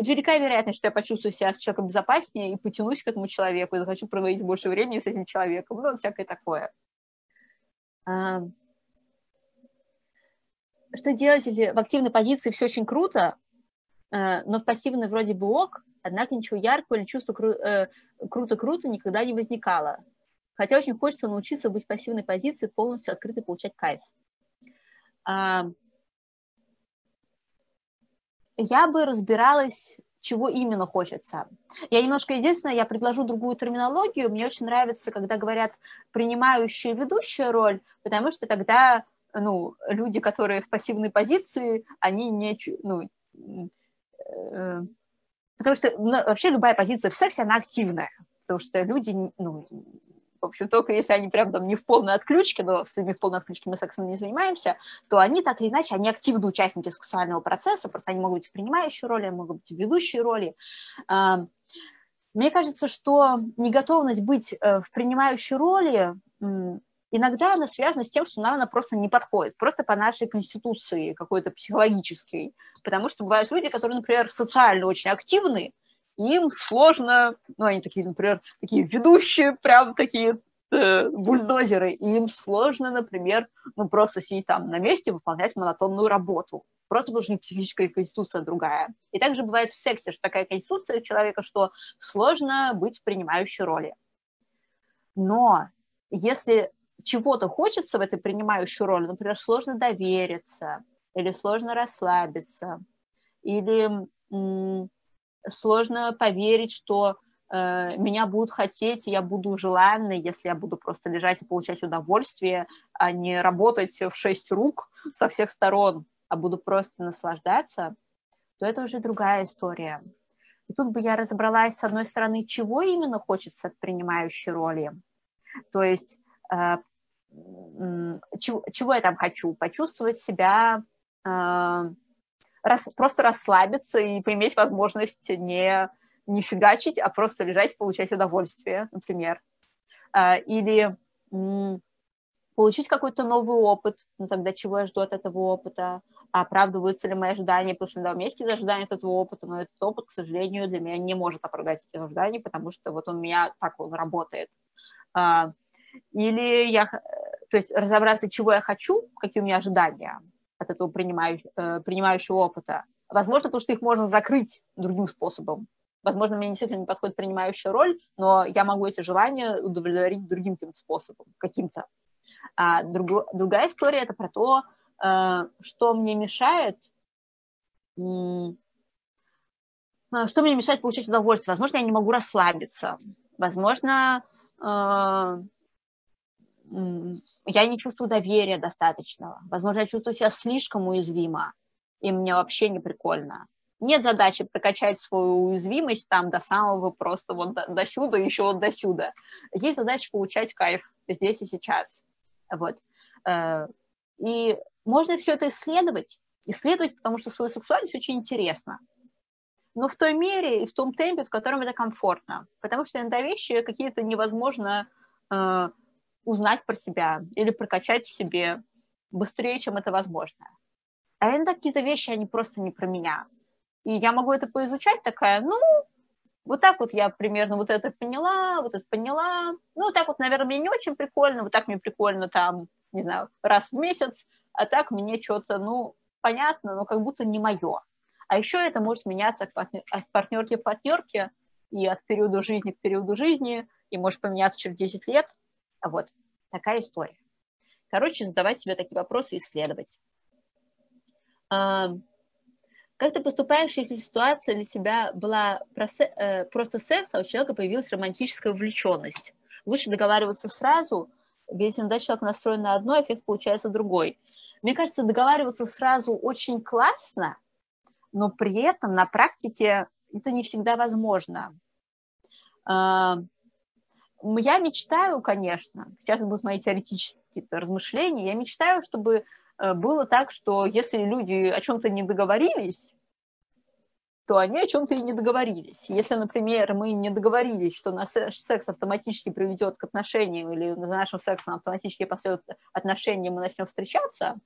велика вероятность, что я почувствую себя с человеком безопаснее и потянусь к этому человеку, и захочу проводить больше времени с этим человеком, ну, всякое такое. Э, что делать, если в активной позиции все очень круто, э, но в пассивной вроде бы ок, однако ничего яркого или чувства кру- круто-круто никогда не возникало. Хотя очень хочется научиться быть в пассивной позиции, полностью открыто получать кайф я бы разбиралась, чего именно хочется. Я немножко, единственное, я предложу другую терминологию. Мне очень нравится, когда говорят принимающая ведущая роль, потому что тогда ну, люди, которые в пассивной позиции, они не... Ну, э, потому что ну, вообще любая позиция в сексе, она активная, потому что люди ну, в общем, только если они прям там не в полной отключке, но с ними в полной отключке мы сексом не занимаемся, то они так или иначе, они активные участники сексуального процесса, просто они могут быть в принимающей роли, могут быть в ведущей роли. Мне кажется, что неготовность быть э, в принимающей роли иногда она связана с тем, что нам она просто не подходит, просто по нашей конституции какой-то психологической, потому что бывают люди, которые, например, социально очень активны, им сложно, ну, они такие, например, такие ведущие, прям такие э, бульдозеры, и им сложно, например, ну, просто сидеть там на месте, выполнять монотонную работу, просто потому что психическая конституция другая. И также бывает в сексе, что такая конституция человека, что сложно быть в принимающей роли. Но если чего-то хочется в этой принимающей роли, например, сложно довериться, или сложно расслабиться, или сложно поверить, что э, меня будут хотеть, и я буду желанной, если я буду просто лежать и получать удовольствие, а не работать в шесть рук со всех сторон, а буду просто наслаждаться, то это уже другая история. И тут бы я разобралась, с одной стороны, чего именно хочется от принимающей роли. То есть э, чего, чего я там хочу? Почувствовать себя э, рас, просто расслабиться и поиметь возможность не, не фигачить, а просто лежать и получать удовольствие, например. А, или получить какой-то новый опыт, ну тогда чего я жду от этого опыта, оправдываются ли мои ожидания, потому что да, у меня есть ожидания от этого опыта, но этот опыт, к сожалению, для меня не может оправдать эти ожидания, потому что вот он у меня так он работает. А, или я, то есть разобраться, чего я хочу, какие у меня ожидания от этого принимающего, э, принимающего опыта. Возможно, потому что их можно закрыть другим способом. Возможно, мне действительно не подходит принимающая роль, но я могу эти желания удовлетворить другим каким-то способом, каким-то. А друг, другая история – это про то, э, что мне мешает, э, что мне мешает получать удовольствие. Возможно, я не могу расслабиться. Возможно, я не чувствую доверия достаточного. Возможно, я чувствую себя слишком уязвимо, и мне вообще не прикольно. Нет задачи прокачать свою уязвимость там до самого просто вот до, до сюда, еще вот до сюда. Есть задача получать кайф здесь и сейчас. Вот. Э, и можно все это исследовать, исследовать, потому что свою сексуальность очень интересно. Но в той мере и в том темпе, в котором это комфортно. Потому что иногда вещи какие-то невозможно э, узнать про себя или прокачать в себе быстрее, чем это возможно. А иногда какие-то вещи, они просто не про меня. И я могу это поизучать такая, ну, вот так вот я примерно вот это поняла, вот это поняла. Ну, так вот, наверное, мне не очень прикольно, вот так мне прикольно там, не знаю, раз в месяц, а так мне что-то, ну, понятно, но как будто не мое. А еще это может меняться от, партнер, от партнерки к партнерке и от периода жизни к периоду жизни, и может поменяться через 10 лет. А вот такая история. Короче, задавать себе такие вопросы и исследовать. Как ты поступаешь, если ситуация для тебя была э, просто секс, а у человека появилась романтическая увлеченность? Лучше договариваться сразу, ведь иногда человек настроен на одно, эффект получается другой. Мне кажется, договариваться сразу очень классно, но при этом на практике это не всегда возможно. Я мечтаю, конечно, сейчас будут мои теоретические размышления, я мечтаю, чтобы Э, было так, что если люди о чем-то не договорились, то они о чем-то и не договорились. Если, например, мы не договорились, что наш секс автоматически приведет к отношениям, или за нашим сексом автоматически последуют отношения, мы начнем встречаться,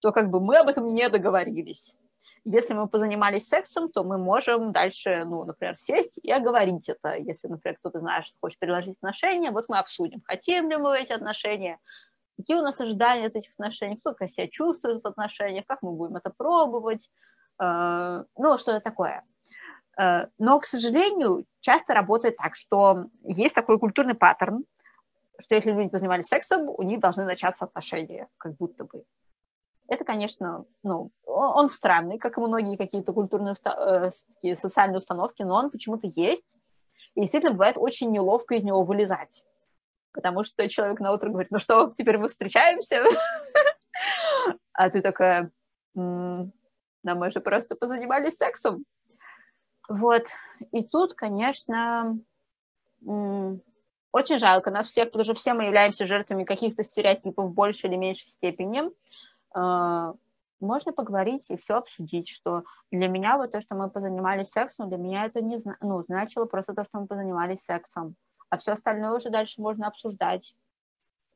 то как бы мы об этом не договорились. Если мы позанимались сексом, то мы можем дальше, ну, например, сесть и оговорить это. Если, например, кто-то знает, что хочет предложить отношения, вот мы обсудим, хотим ли мы эти отношения, какие у нас ожидания от этих отношений, кто как себя чувствует в отношениях, как мы будем это пробовать, э, ну, что это такое. Э, но, к сожалению, часто работает так, что есть такой культурный паттерн, что если люди позанимались сексом, у них должны начаться отношения, как будто бы. Это, конечно, ну, он странный, как и многие какие-то культурные э, социальные установки, но он почему-то есть. И действительно бывает очень неловко из него вылезать потому что человек на утро говорит, ну что, теперь мы встречаемся? А ты такая, но мы же просто позанимались сексом. Вот. И тут, конечно, очень жалко нас всех, потому что все мы являемся жертвами каких-то стереотипов в большей или меньшей степени. А, можно поговорить и все обсудить, что для меня вот то, что мы позанимались сексом, для меня это не ну, значило просто то, что мы позанимались сексом а все остальное уже дальше можно обсуждать.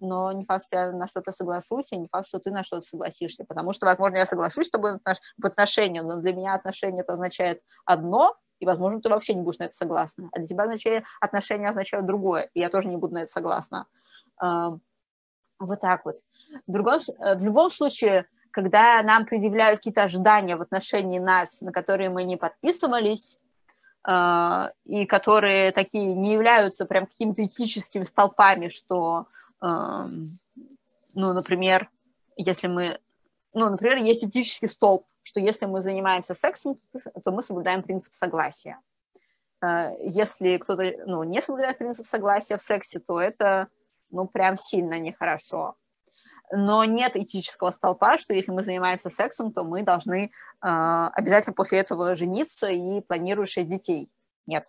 Но не факт, что я на что-то соглашусь, и не факт, что ты на что-то согласишься, потому что, возможно, я соглашусь с тобой в отношения, но для меня отношения это означает одно, и, возможно, ты вообще не будешь на это согласна. А для тебя означает, отношения означают другое, и я тоже не буду на это согласна. Вот так вот. В, другом, в любом случае, когда нам предъявляют какие-то ожидания в отношении нас, на которые мы не подписывались, а, и которые такие не являются прям какими-то этическими столпами, что, ну, например, если мы, ну, например, есть этический столб, что если мы занимаемся сексом, то мы соблюдаем принцип согласия. А, если кто-то, ну, не соблюдает принцип согласия в сексе, то это, ну, прям сильно нехорошо но нет этического столпа, что если мы занимаемся сексом, то мы должны э, обязательно после этого жениться и шесть детей. Нет.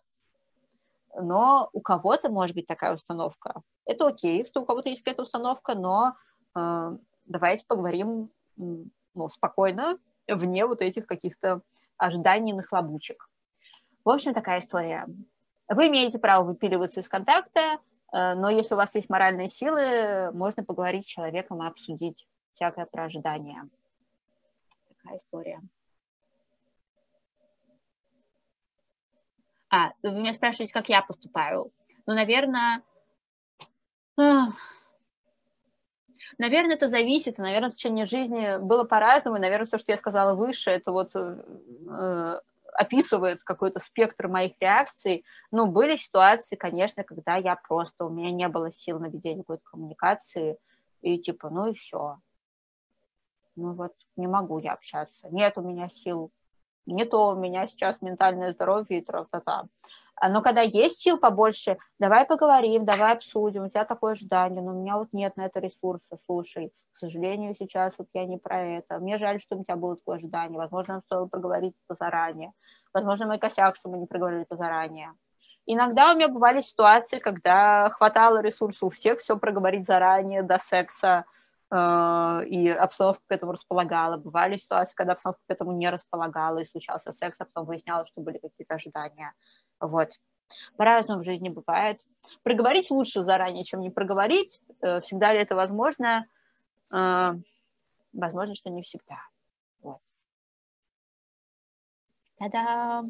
Но у кого-то может быть такая установка. Это окей, что у кого-то есть какая-то установка, но э, давайте поговорим ну, спокойно, вне вот этих каких-то ожиданий нахлобучек. В общем, такая история. Вы имеете право выпиливаться из контакта, но если у вас есть моральные силы, можно поговорить с человеком и обсудить всякое про ожидания. Такая история. А, вы меня спрашиваете, как я поступаю. Ну, наверное, наверное, это зависит. Наверное, в течение жизни было по-разному. Наверное, все, что я сказала выше, это вот э, описывает какой-то спектр моих реакций. Ну, были ситуации, конечно, когда я просто, у меня не было сил на ведение какой-то коммуникации, и типа, ну и все. Ну вот, не могу я общаться. Нет у меня сил. Не то у меня сейчас ментальное здоровье и тра-та-та. А, но когда есть сил побольше, давай поговорим, давай обсудим, у тебя такое ожидание, но у меня вот нет на это ресурса, слушай, к сожалению, сейчас вот я не про это. Мне жаль, что у тебя было такое ожидание. Возможно, нам стоило проговорить это заранее. Возможно, мой косяк, что мы не проговорили это заранее. Иногда у меня бывали ситуации, когда хватало ресурсов у всех все проговорить заранее, до секса, э, и обстановка к этому располагала. Бывали ситуации, когда обстановка к этому не располагала, и случался секс, а потом выяснялось, что были какие-то ожидания. Вот. По-разному в жизни бывает. Проговорить лучше заранее, чем не проговорить. Э, всегда ли это возможно? Э, возможно, что не всегда. Вот. Та-да!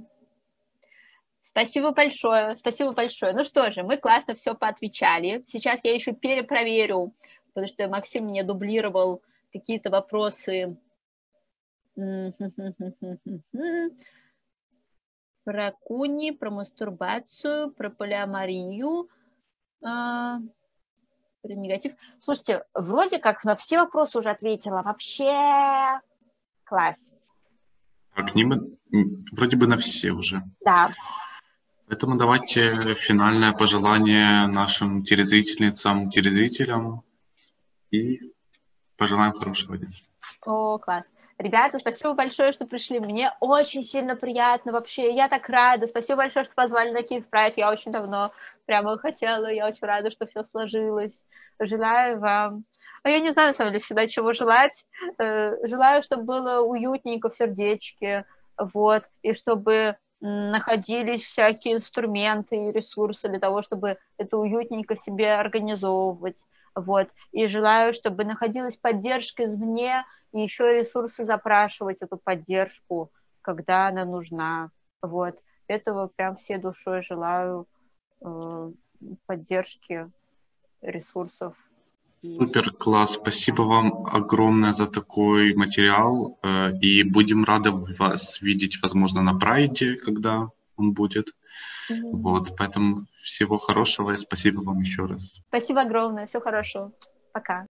Спасибо большое, спасибо большое. Ну что же, мы классно все поотвечали. Сейчас я еще перепроверю, потому что Максим мне дублировал какие-то вопросы про куни, про мастурбацию, про полиаморию, э, про негатив. Слушайте, вроде как на все вопросы уже ответила. Вообще класс. А к ним вроде бы на все уже. Да. Поэтому давайте финальное пожелание нашим телезрительницам, телезрителям и пожелаем хорошего дня. О, класс. Ребята, спасибо большое, что пришли. Мне очень сильно приятно вообще. Я так рада. Спасибо большое, что позвали на Киев Прайд. Я очень давно прямо хотела. Я очень рада, что все сложилось. Желаю вам... А я не знаю, на самом деле, всегда чего желать. Э, желаю, чтобы было уютненько в сердечке, вот, и чтобы находились всякие инструменты и ресурсы для того, чтобы это уютненько себе организовывать. Вот. И желаю, чтобы находилась поддержка извне, и еще ресурсы запрашивать эту поддержку, когда она нужна. Вот. Этого прям все душой желаю э, поддержки ресурсов. Супер, класс. Спасибо вам огромное за такой материал. Э, и будем рады вас видеть, возможно, на прайде, когда он будет. Mm-hmm. Вот, поэтому всего хорошего и спасибо вам еще раз. Спасибо огромное, всего хорошего. Пока.